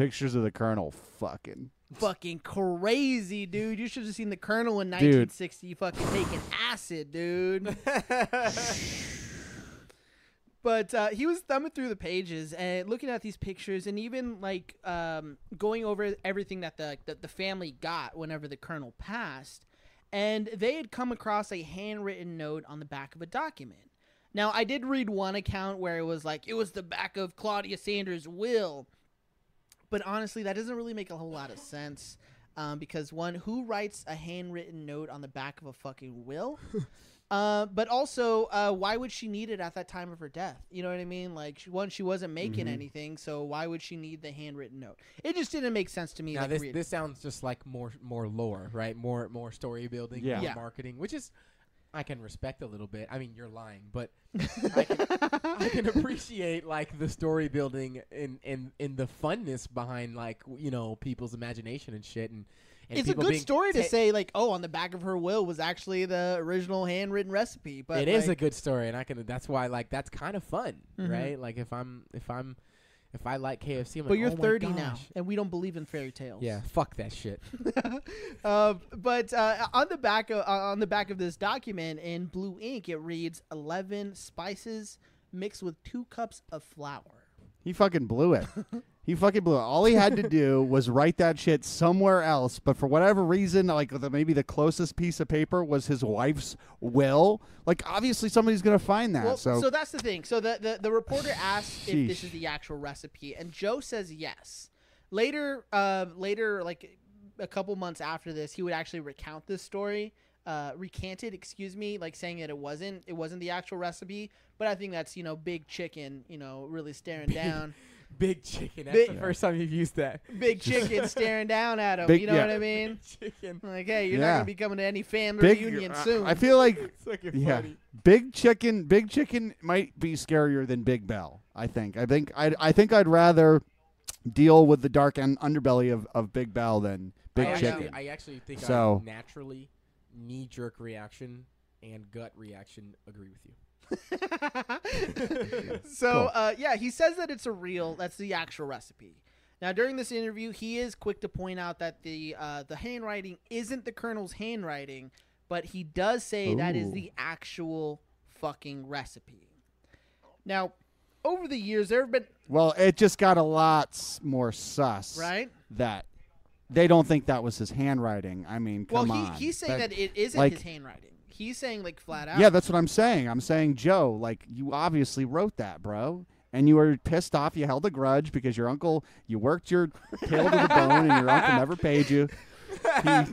A: Pictures of the Colonel fucking
B: Fucking crazy, dude. You should have seen the Colonel in
A: Dude.
B: 1960 fucking taking acid, dude. [laughs] but uh, he was thumbing through the pages and looking at these pictures and even like um, going over everything that the, that the family got whenever the colonel passed and they had come across a handwritten note on the back of a document now i did read one account where it was like it was the back of claudia sanders will but honestly that doesn't really make a whole lot of sense um, because one who writes a handwritten note on the back of a fucking will [laughs] uh, but also, uh, why would she need it at that time of her death? You know what I mean? Like, she, one, she wasn't making
A: Mm-hmm.
B: anything, so why would she need the handwritten note? It just didn't make sense to me.
C: now
B: like,
C: this
B: read-
C: this sounds just like more more lore, right? More more story building,
A: Yeah.
C: more
B: Yeah.
C: marketing, which is I can respect a little bit. I mean, you're lying, but I can, I can [laughs] appreciate like the story building and and in the funness behind like you know people's imagination and shit and. and
B: it's a good story to say, like, oh, on the back of her will was actually the original handwritten recipe. But
C: It is a good story, and I can. That's why, like, that's kind of fun,
B: Mhm.
C: right? Like, if I'm, if I'm, if I like KFC, I'm
B: But
C: like,
B: you're
C: oh my
B: 30 now, and we don't believe in fairy tales.
C: Yeah, fuck that shit.
B: uh, [laughs] but uh, on the back of uh, on the back of this document in blue ink, it reads 11 spices mixed with two cups of flour.
A: He fucking blew it. [laughs] he fucking blew it. All he had to do was write that shit somewhere else, but for whatever reason, like the, maybe the closest piece of paper was his wife's will. Like obviously somebody's gonna find that.
B: Well,
A: so,
B: that's the thing. So the, the, the reporter asked if this is the actual recipe, and Joe says yes. Later, uh, later, like a couple months after this, he would actually recount this story, uh, recant it, excuse me, like saying that it wasn't it wasn't the actual recipe. But I think that's you know big chicken, you know, really staring [laughs] down,
C: Big chicken. That's
B: Big-
C: the first time you've used that.
B: big chicken staring down at him.
A: Big-
B: you know
A: yeah.
B: what I mean?
C: chicken.
B: Like, hey, you're not
A: Yeah.
B: gonna be coming to any family
A: big.
B: reunion
A: I-
B: soon.
A: I feel like [laughs]
C: It's fucking
A: yeah,
C: funny.
A: big chicken. Big chicken might be scarier than Big Bell. I think. I think. I. I think I'd rather deal with the dark and underbelly of, of Big Bell than Big oh,
C: I
A: Chicken.
C: Actually, I actually think
A: So-
C: I naturally knee jerk reaction and gut reaction agree with you. [laughs]
B: so
A: Cool.
B: uh, yeah, he says that it's a real. That's the actual recipe. Now during this interview, he is quick to point out that the uh, the handwriting isn't the colonel's handwriting, but he does say that is the actual fucking recipe. Now, over the years, there have been
A: Well, it just got a lot more sus.
B: right.
A: That they don't think that was his handwriting. I mean,
B: Well,
A: come
B: he,
A: on.
B: he's saying that, it isn't
A: like-
B: his handwriting. He's saying like flat out.
A: Yeah, that's what I'm saying. I'm saying, Joe, like you obviously wrote that, bro. And you were pissed off. You held a grudge because your uncle, you worked your tail to the bone, and your uncle never paid you. He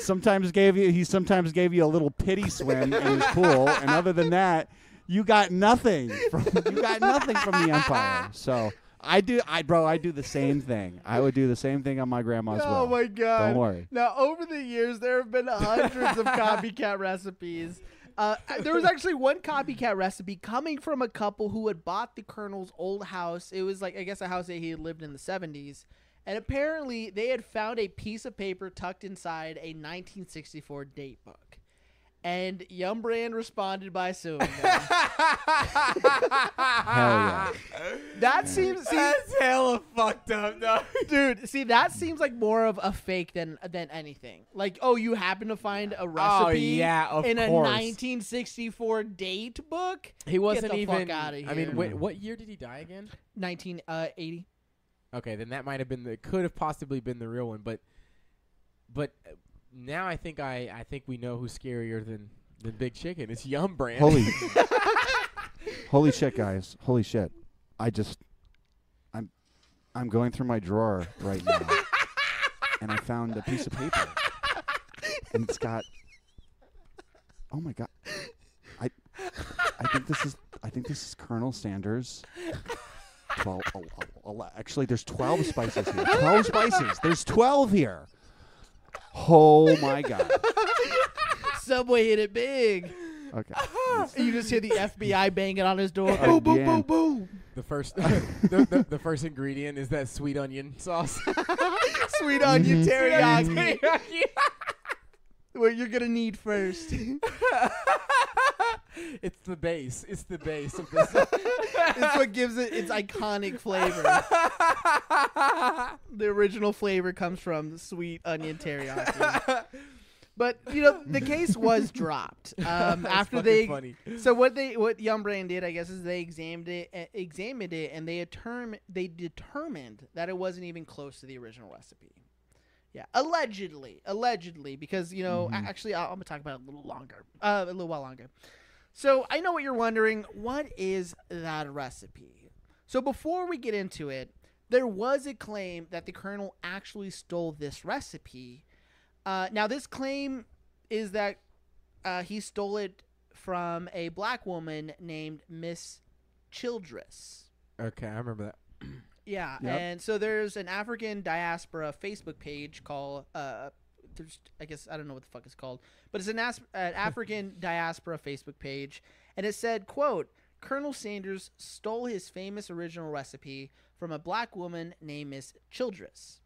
A: sometimes gave you, he sometimes gave you a little pity swim in his pool, and other than that, you got nothing. From, you got nothing from the empire. So I do, I bro, I do the same thing. I would do the same thing on my grandma's
B: Oh
A: will.
B: my god!
A: Don't worry.
B: Now, over the years, there have been hundreds of [laughs] copycat recipes. Uh, there was actually one copycat recipe coming from a couple who had bought the colonel's old house. It was like I guess a house that he had lived in the seventies, and apparently they had found a piece of paper tucked inside a 1964 date book. And Yum Brand responded by suing them. [laughs]
A: Hell yeah.
B: that seems see,
C: That's hella fucked up, though.
B: dude. See, that seems like more of a fake than than anything. Like, oh, you happen to find a recipe
C: yeah, of
B: in a 1964 date book.
C: He wasn't
B: the
C: even.
B: fuck outta
C: I mean, wait, what year did he die again?
B: 1980.
C: Okay, then that might have been the could have possibly been the real one, but but uh, now I think I I think we know who's scarier than than Big Chicken. It's Yum Brand.
A: Holy, [laughs] holy shit, guys! Holy shit! I just, I'm, I'm going through my drawer right now, and I found a piece of paper, and it's got. Oh my god! I, I think this is. I think this is Colonel Sanders. Twelve. Oh, oh, oh, actually, there's twelve spices here. Twelve spices. There's twelve here. Oh my god. [laughs]
B: Subway hit it big.
A: Okay. [laughs]
B: You just hear the FBI banging on his door.
A: Again.
B: Boom, boom, boom, boom.
C: The first [laughs] the, the, the first ingredient is that sweet onion sauce. Mm-hmm.
B: Sweet onion teriyaki. what you're gonna need first. [laughs]
C: it's the base. It's the base of this. [laughs]
B: it's what gives it its iconic flavor. [laughs] the original flavor comes from the sweet onion teriyaki. But you know the case was dropped um, after they.
C: funny.
B: So what they what Yum Brand did, I guess, is they examined it, uh, examined it, and they determined they determined that it wasn't even close to the original recipe. Yeah, allegedly, allegedly, because you know, a- actually, I'll, I'm gonna talk about it a little longer, uh, a little while longer. So I know what you're wondering. What is that recipe? So before we get into it, there was a claim that the colonel actually stole this recipe. Uh, now, this claim is that uh, he stole it from a black woman named Miss Childress.
C: okay, I remember that.
B: Yeah,
A: Yep.
B: and so there's an African diaspora Facebook page called uh, there's I guess I don't know what the fuck it's called, but it's an, as- an [laughs] African diaspora Facebook page, and it said, "quote Colonel Sanders stole his famous original recipe from a black woman named Miss Childress."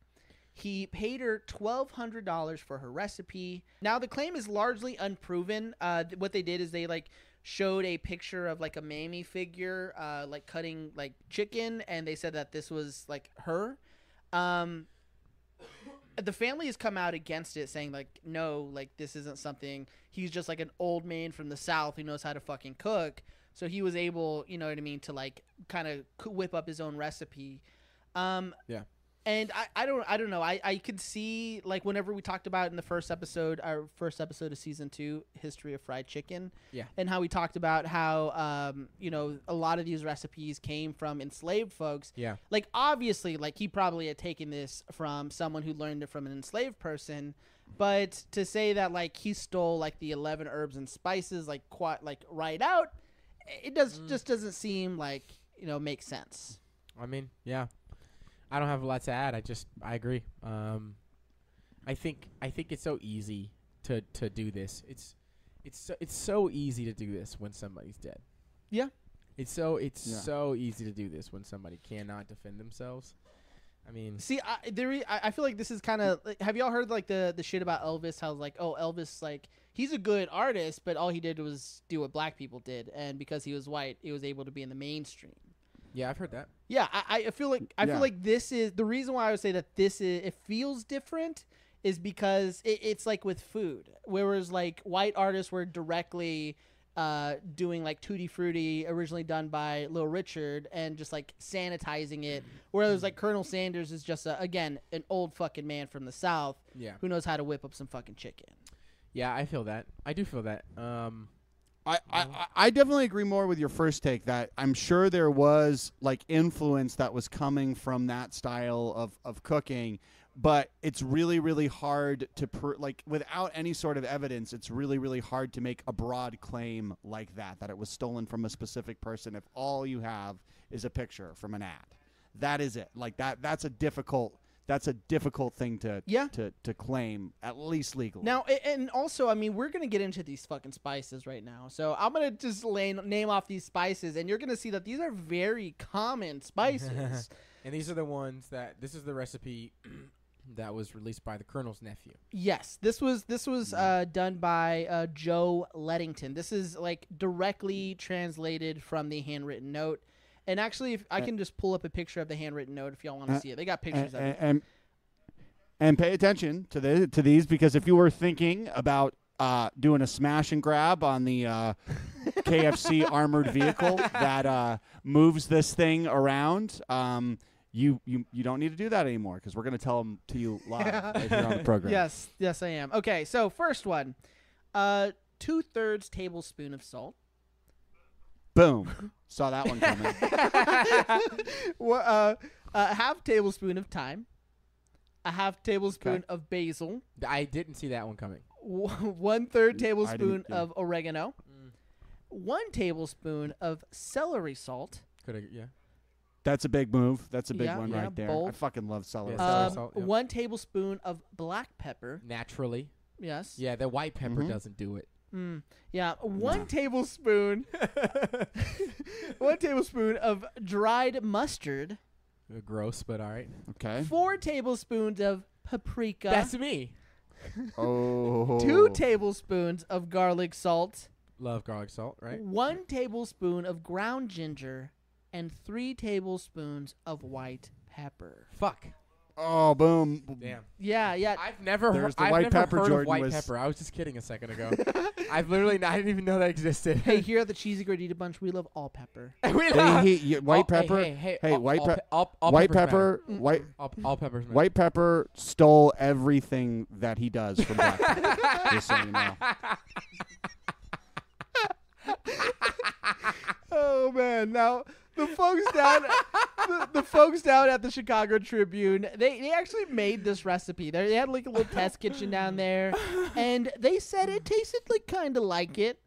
B: He paid her twelve hundred dollars for her recipe. Now the claim is largely unproven. Uh, what they did is they like showed a picture of like a mammy figure, uh, like cutting like chicken, and they said that this was like her. Um, the family has come out against it, saying like, no, like this isn't something. He's just like an old man from the south who knows how to fucking cook. So he was able, you know what I mean, to like kind of whip up his own recipe. Um,
C: Yeah.
B: And I, I don't I don't know I, I could see like whenever we talked about in the first episode our first episode of season two history of fried chicken
C: Yeah.
B: and how we talked about how um you know a lot of these recipes came from enslaved folks
C: Yeah.
B: like obviously like he probably had taken this from someone who learned it from an enslaved person but to say that like he stole like the 11 herbs and spices like quite like right out it does
C: Mm.
B: just doesn't seem like you know make sense
C: I mean, yeah. I don't have a lot to add. I just I agree. Um, I think I think it's so easy to to do this. It's it's so, it's so easy to do this when somebody's dead.
B: Yeah.
C: It's so it's
A: Yeah.
C: so easy to do this when somebody cannot defend themselves. I mean,
B: See, I, there, i- I feel like this is kind of. like, Have y'all heard like the the shit about Elvis? How like, oh, Elvis, like he's a good artist, but all he did was do what black people did, and because he was white, he was able to be in the mainstream.
C: Yeah, I've heard that.
B: Yeah, I, I feel like I
A: Yeah.
B: feel like this is the reason why I would say that this is it feels different is because it, it's like with food, whereas like white artists were directly uh, doing like Tutti Frutti, originally done by Little Richard, and just like sanitizing it, whereas like Colonel Sanders is just a, again an old fucking man from the South
C: Yeah.
B: who knows how to whip up some fucking chicken.
C: Yeah, I feel that. I do feel that. Um,
A: I, I, I- definitely agree more with your first take that I'm sure there was like influence that was coming from that style of, of cooking, but it's really, really hard to, pr- like, without any sort of evidence, it's really, really hard to make a broad claim like that, that it was stolen from a specific person if all you have is a picture from an ad. That is it. Like, that, that's a difficult. That's a difficult thing to
B: Yeah.
A: to, to claim at least legally.
B: Now, and also, I mean, we're gonna get into these fucking spices right now. So I'm gonna just lay, name off these spices, and you're gonna see that these are very common spices. [laughs]
C: and these are the ones that this is the recipe [clears throat] that was released by the Colonel's nephew.
B: Yes, this was this was uh, done by uh, Joe Ledington. This is like directly translated from the handwritten note. And actually, if I can just pull up a picture of the handwritten note if y'all want to
A: uh,
B: see it, they got pictures
A: and,
B: of it.
A: and and pay attention to the to these because if you were thinking about uh, doing a smash and grab on the uh, [laughs] KFC armored vehicle that uh, moves this thing around, um, you, you you don't need to do that anymore because we're going to tell them to you [laughs] live right here on the program.
B: Yes, yes, I am. Okay, so first one, uh, two thirds tablespoon of salt.
A: Boom. [laughs] Saw that one coming. [laughs]
B: Wha- uh, a half tablespoon of thyme. A half tablespoon
A: Okay.
B: of basil.
C: I didn't see that one coming.
B: One third
A: I
B: tablespoon
A: yeah.
B: of oregano.
C: Mm.
B: One tablespoon of celery salt.
C: Could have, yeah.
A: That's a big move. That's a big
B: Yeah,
A: one
B: yeah,
A: right there. I
B: bold.
A: fucking love celery.
C: Yeah, celery
B: Um,
C: salt, yep.
B: One tablespoon of black pepper.
C: Naturally.
B: Yes.
C: Yeah, the white pepper
A: Mhm.
C: doesn't do it.
B: Mm, yeah. One
A: No. [laughs]
B: tablespoon. [laughs] one tablespoon of dried mustard.
C: Uh, Gross, but all right.
A: Okay.
B: Four tablespoons of paprika.
C: That's me. [laughs]
A: Oh.
B: two tablespoons of garlic salt.
C: Love garlic salt, right?
B: One tablespoon of ground ginger, and three tablespoons of white pepper.
C: Fuck.
A: Oh, boom.
C: Damn.
B: Yeah, yeah.
C: I've never,
A: There's
C: he-
A: the
C: I've
A: white
C: never
A: pepper
C: heard
A: Jordan
C: of white
A: was-
C: pepper. I was just kidding a second ago. [laughs] I've literally, I didn't even know that existed.
B: hey, [laughs] here at the Cheesy Gordita Bunch, we love all pepper. [laughs]
C: we
A: They
C: love-
A: heat you- white
C: all- hey,
A: pepper.
C: Hey, hey,
A: hey,
C: all,
A: white
C: all,
A: pep-
C: pe- all, all
A: white
C: peppers matter.
A: pepper. White
C: All, all peppers. matter.
A: white pepper stole everything that he does from black pepper. just so you know.
B: Oh man! Now the folks down, the, the folks down at the Chicago Tribune, they they actually made this recipe. They they had like a little test kitchen down there, and they said it tasted like kind of like it.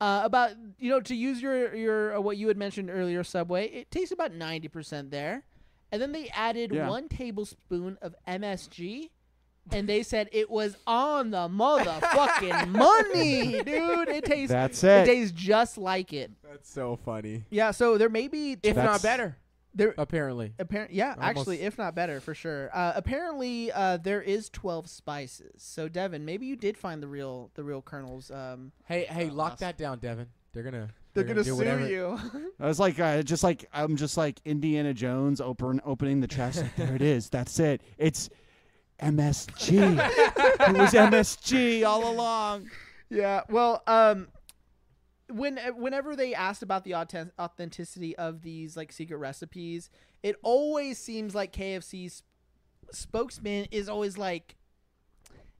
B: Uh, about you know to use your your uh, what you had mentioned earlier, Subway. It tastes about ninety percent there, and then they added
A: Yeah.
B: one tablespoon of MSG. And they said it was on the motherfucking [laughs] money, dude. It tastes
A: That's
B: it
A: it.
B: tastes just like it.
C: That's so funny.
B: Yeah, so there may be
C: If
A: That's-
C: not better,
B: there
C: apparently.
B: apparently yeah, actually if not better for sure. Uh, apparently uh, there is 12 spices. So Devin, maybe you did find the real the real Colonel's um
C: Hey, hey,
B: Uh,
C: lock
B: us.
C: that down, Devin. They're gonna.
B: they're, gonna,
C: do
B: sue
C: whatever.
B: you. [laughs]
A: I was like, uh, just like I'm just like Indiana Jones open, opening the chest. Like, there it is. That's it. It's MSG. [laughs] it was MSG all along.
B: yeah. Well, um when whenever they asked about the authenticity of these like secret recipes, it always seems like KFC's spokesman is always like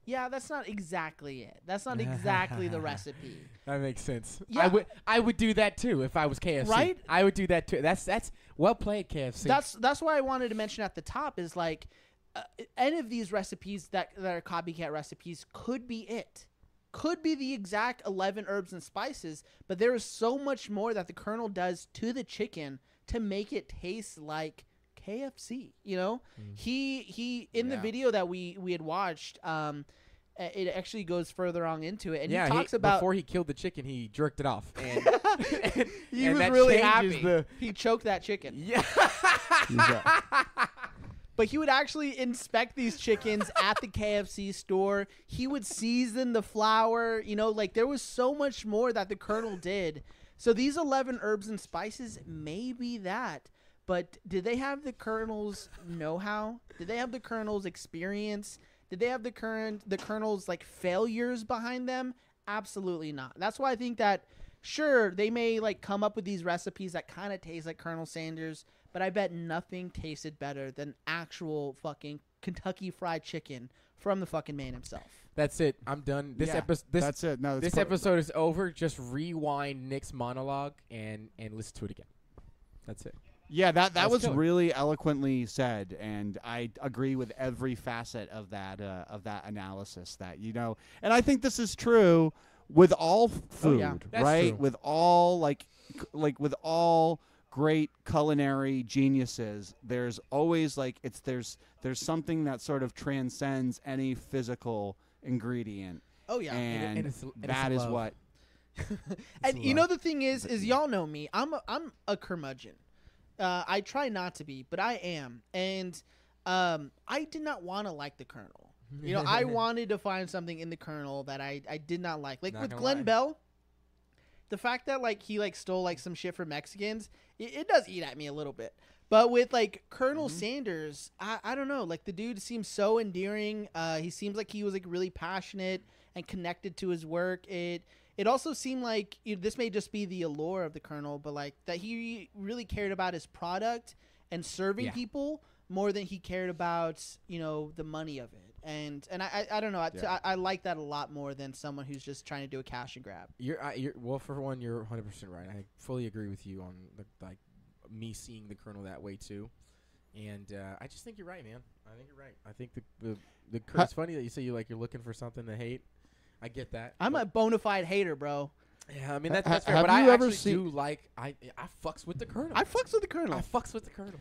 B: yeah, that's not exactly it. That's not exactly the [laughs] recipe.
C: That makes sense.
B: Yeah.
C: I would. I would do that too if I was KFC.
B: Right?
C: I would do that too. That's that's well played, KFC.
B: That's that's why I wanted to mention at the top is like uh, any of these recipes that that are copycat recipes could be it. Could be the exact 11 herbs and spices, but there is so much more that the Colonel does to the chicken to make it taste like KFC, you know? He he in the video that we we had watched um uh, it actually goes further on into it and
C: yeah.
B: he talks about
C: before he killed the chicken, he jerked it off, and, and- [laughs]
B: he
C: and
B: was
C: that
B: really
C: changes
B: happy.
C: The,
B: he choked that chicken.
C: yeah.
B: But he would actually inspect these chickens at the KFC store. He would season the flour. You know, like there was so much more that the Colonel did. So these 11 herbs and spices may be that. But did they have the Colonel's know how? Did they have the Colonel's experience? Did they have the current the Colonel's like failures behind them? Absolutely not. That's why I think that sure they may like come up with these recipes that kind of taste like Colonel Sanders, but I bet nothing tasted better than actual fucking Kentucky Fried Chicken from the fucking man himself.
C: That's it. I'm done. This
A: Yeah,
C: episode. This
A: That's it. No,
C: this episode is over. Just rewind Nick's monologue and and listen to it again. That's it.
A: Yeah, that that
C: Let's
A: was
C: kill it.
A: really eloquently said, and I agree with every facet of that uh, of that analysis. That you know, and I think this is true with all f-
B: Oh,
A: food,
B: yeah.
A: Right?
C: true.
A: With all like like with all great culinary geniuses, there's always like it's there's there's something that sort of transcends any physical ingredient,
B: Oh yeah.
A: and,
C: and it's- and
A: that is what. [laughs]
B: and [laughs] you know the thing is, is y'all know me. I'm a, I'm a curmudgeon. Uh, I try not to be, but I am. And Um, I did not want to like the Colonel. You know, I [laughs] wanted to find something in the Colonel that I, I did not like. Like
C: Not
B: with Glen
C: lie.
B: Bell, the fact that like he like stole like some shit from Mexicans, it, it does eat at me a little bit. But with like Colonel
C: Mm-hmm.
B: Sanders, I, I don't know. Like the dude seems so endearing. Uh, he seems like he was like really passionate and connected to his work. It it also seemed like you know, this may just be the allure of the Colonel, but like that he really cared about his product and serving
C: Yeah.
B: people more than he cared about you know the money of it. And and I I, I don't know. I,
A: Yeah.
B: I, I like that a lot more than someone who's just trying to do a cash and grab.
C: You're, I, you're well. For one, you're 100 percent right. I fully agree with you on the, like me seeing the colonel that way too. And uh, I just think you're right, man. I think you're right. I think the the, the cur- it's funny that you say you like you're looking for something to hate. I get that.
B: I'm
C: but-
B: a bona fide hater, bro.
C: yeah. I mean
A: Ha-
C: that's, that's fair.
A: have
C: But I
A: you ever
C: actually
A: seen-
C: do like I I fucks with the colonel.
B: I fucks with the Colonel.
C: I fucks with the colonel.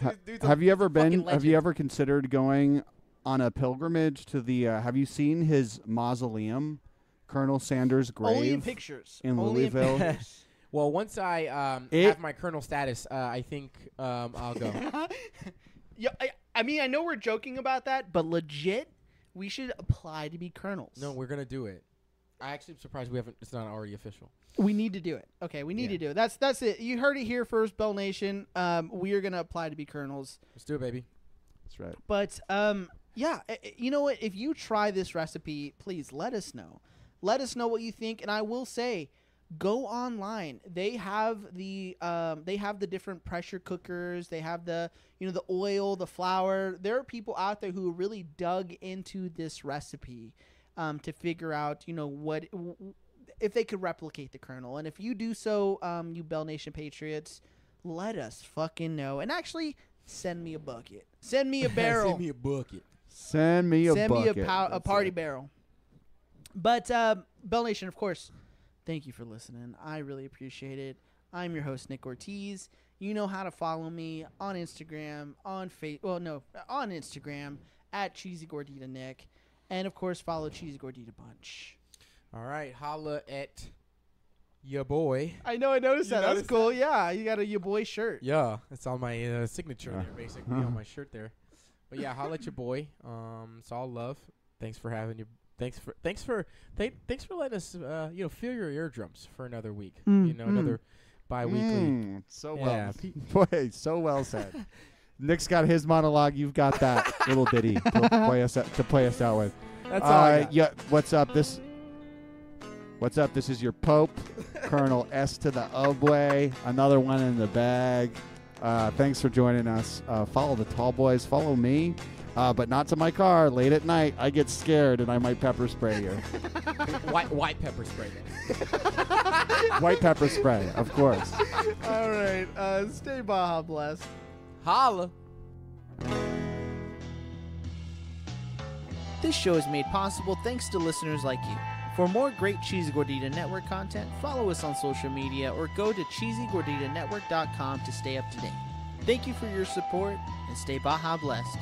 C: [laughs] Dude-
A: have you ever
B: fucking
A: been? Have you ever considered going on a pilgrimage to the? Uh, have you seen his mausoleum, Colonel Sanders' grave?
B: Only in pictures.
A: in
B: Only in
A: Louisville.
B: pictures. [laughs]
C: Well, once I um,
A: It-
C: have my colonel status, uh, I think um, I'll go. [laughs]
B: yeah, I, I mean, I know we're joking about that, but legit, we should apply to be colonels.
C: no, we're gonna do it. I actually am surprised we haven't. It's not already official.
B: we need to do it. Okay, we need
C: Yeah.
B: to do it. That's that's it. You heard it here first, Bell Nation. Um, we are gonna apply to be colonels.
C: Let's do it, baby.
A: That's right.
B: But um, yeah, you know what? If you try this recipe, please let us know. Let us know what you think, and I will say, go online. They have the um, they have the different pressure cookers. They have the you know the oil, the flour. There are people out there who really dug into this recipe um, to figure out you know what if they could replicate the Colonel. And if you do so, um, you Bell Nation patriots, let us fucking know. And actually, send me a bucket. Send me a barrel. [laughs]
C: Send me a bucket.
A: Send me a
B: Send
A: bucket.
B: me a, pow- a
A: That's
B: party
A: it.
B: barrel. But um, Bell Nation, of course, thank you for listening. I really appreciate it. I'm your host Nick Ortiz. You know how to follow me on Instagram, on face. Well, no, on Instagram at Cheesy Gordita Nick, and of course follow Cheesy Gordita Bunch.
C: All right, holla at your boy.
B: I know, I noticed
C: You
B: that. That's
C: noticed
B: cool. Yeah, you got a your boy shirt.
C: Yeah, it's on my uh, signature
A: Uh,
C: there, basically [laughs] on my shirt there. But yeah, holla at your boy. Um, it's all love. Thanks for having you. Thanks for thanks for th- thanks for letting us uh, you know fill your eardrums for another week.
B: Mm,
C: you know,
B: mm.
C: another bi-weekly.
A: Mm, so
C: Yeah,
A: well. Boy, so well said. [laughs] Nick's got his monologue. You've got that [laughs] little ditty to play us to play us out with.
C: That's all. I
A: Uh,
C: got.
A: yeah. What's up? This. What's up? This is your Pope, [laughs] Colonel S to the Obway. Another one in the bag. Uh, thanks for joining us. Uh, follow the Tallbois. Follow me, uh, but not to my car. Late at night, I get scared and I might pepper spray you. [laughs]
C: white white pepper spray. [laughs]
A: White pepper spray, of course.
B: All right, uh, stay Baja blessed.
C: Holla.
B: This show is made possible thanks to listeners like you. For more great Cheesy Gordita Network content, follow us on social media or go to cheesygorditanetwork.com to stay up to date. Thank you for your support and stay Baja blessed.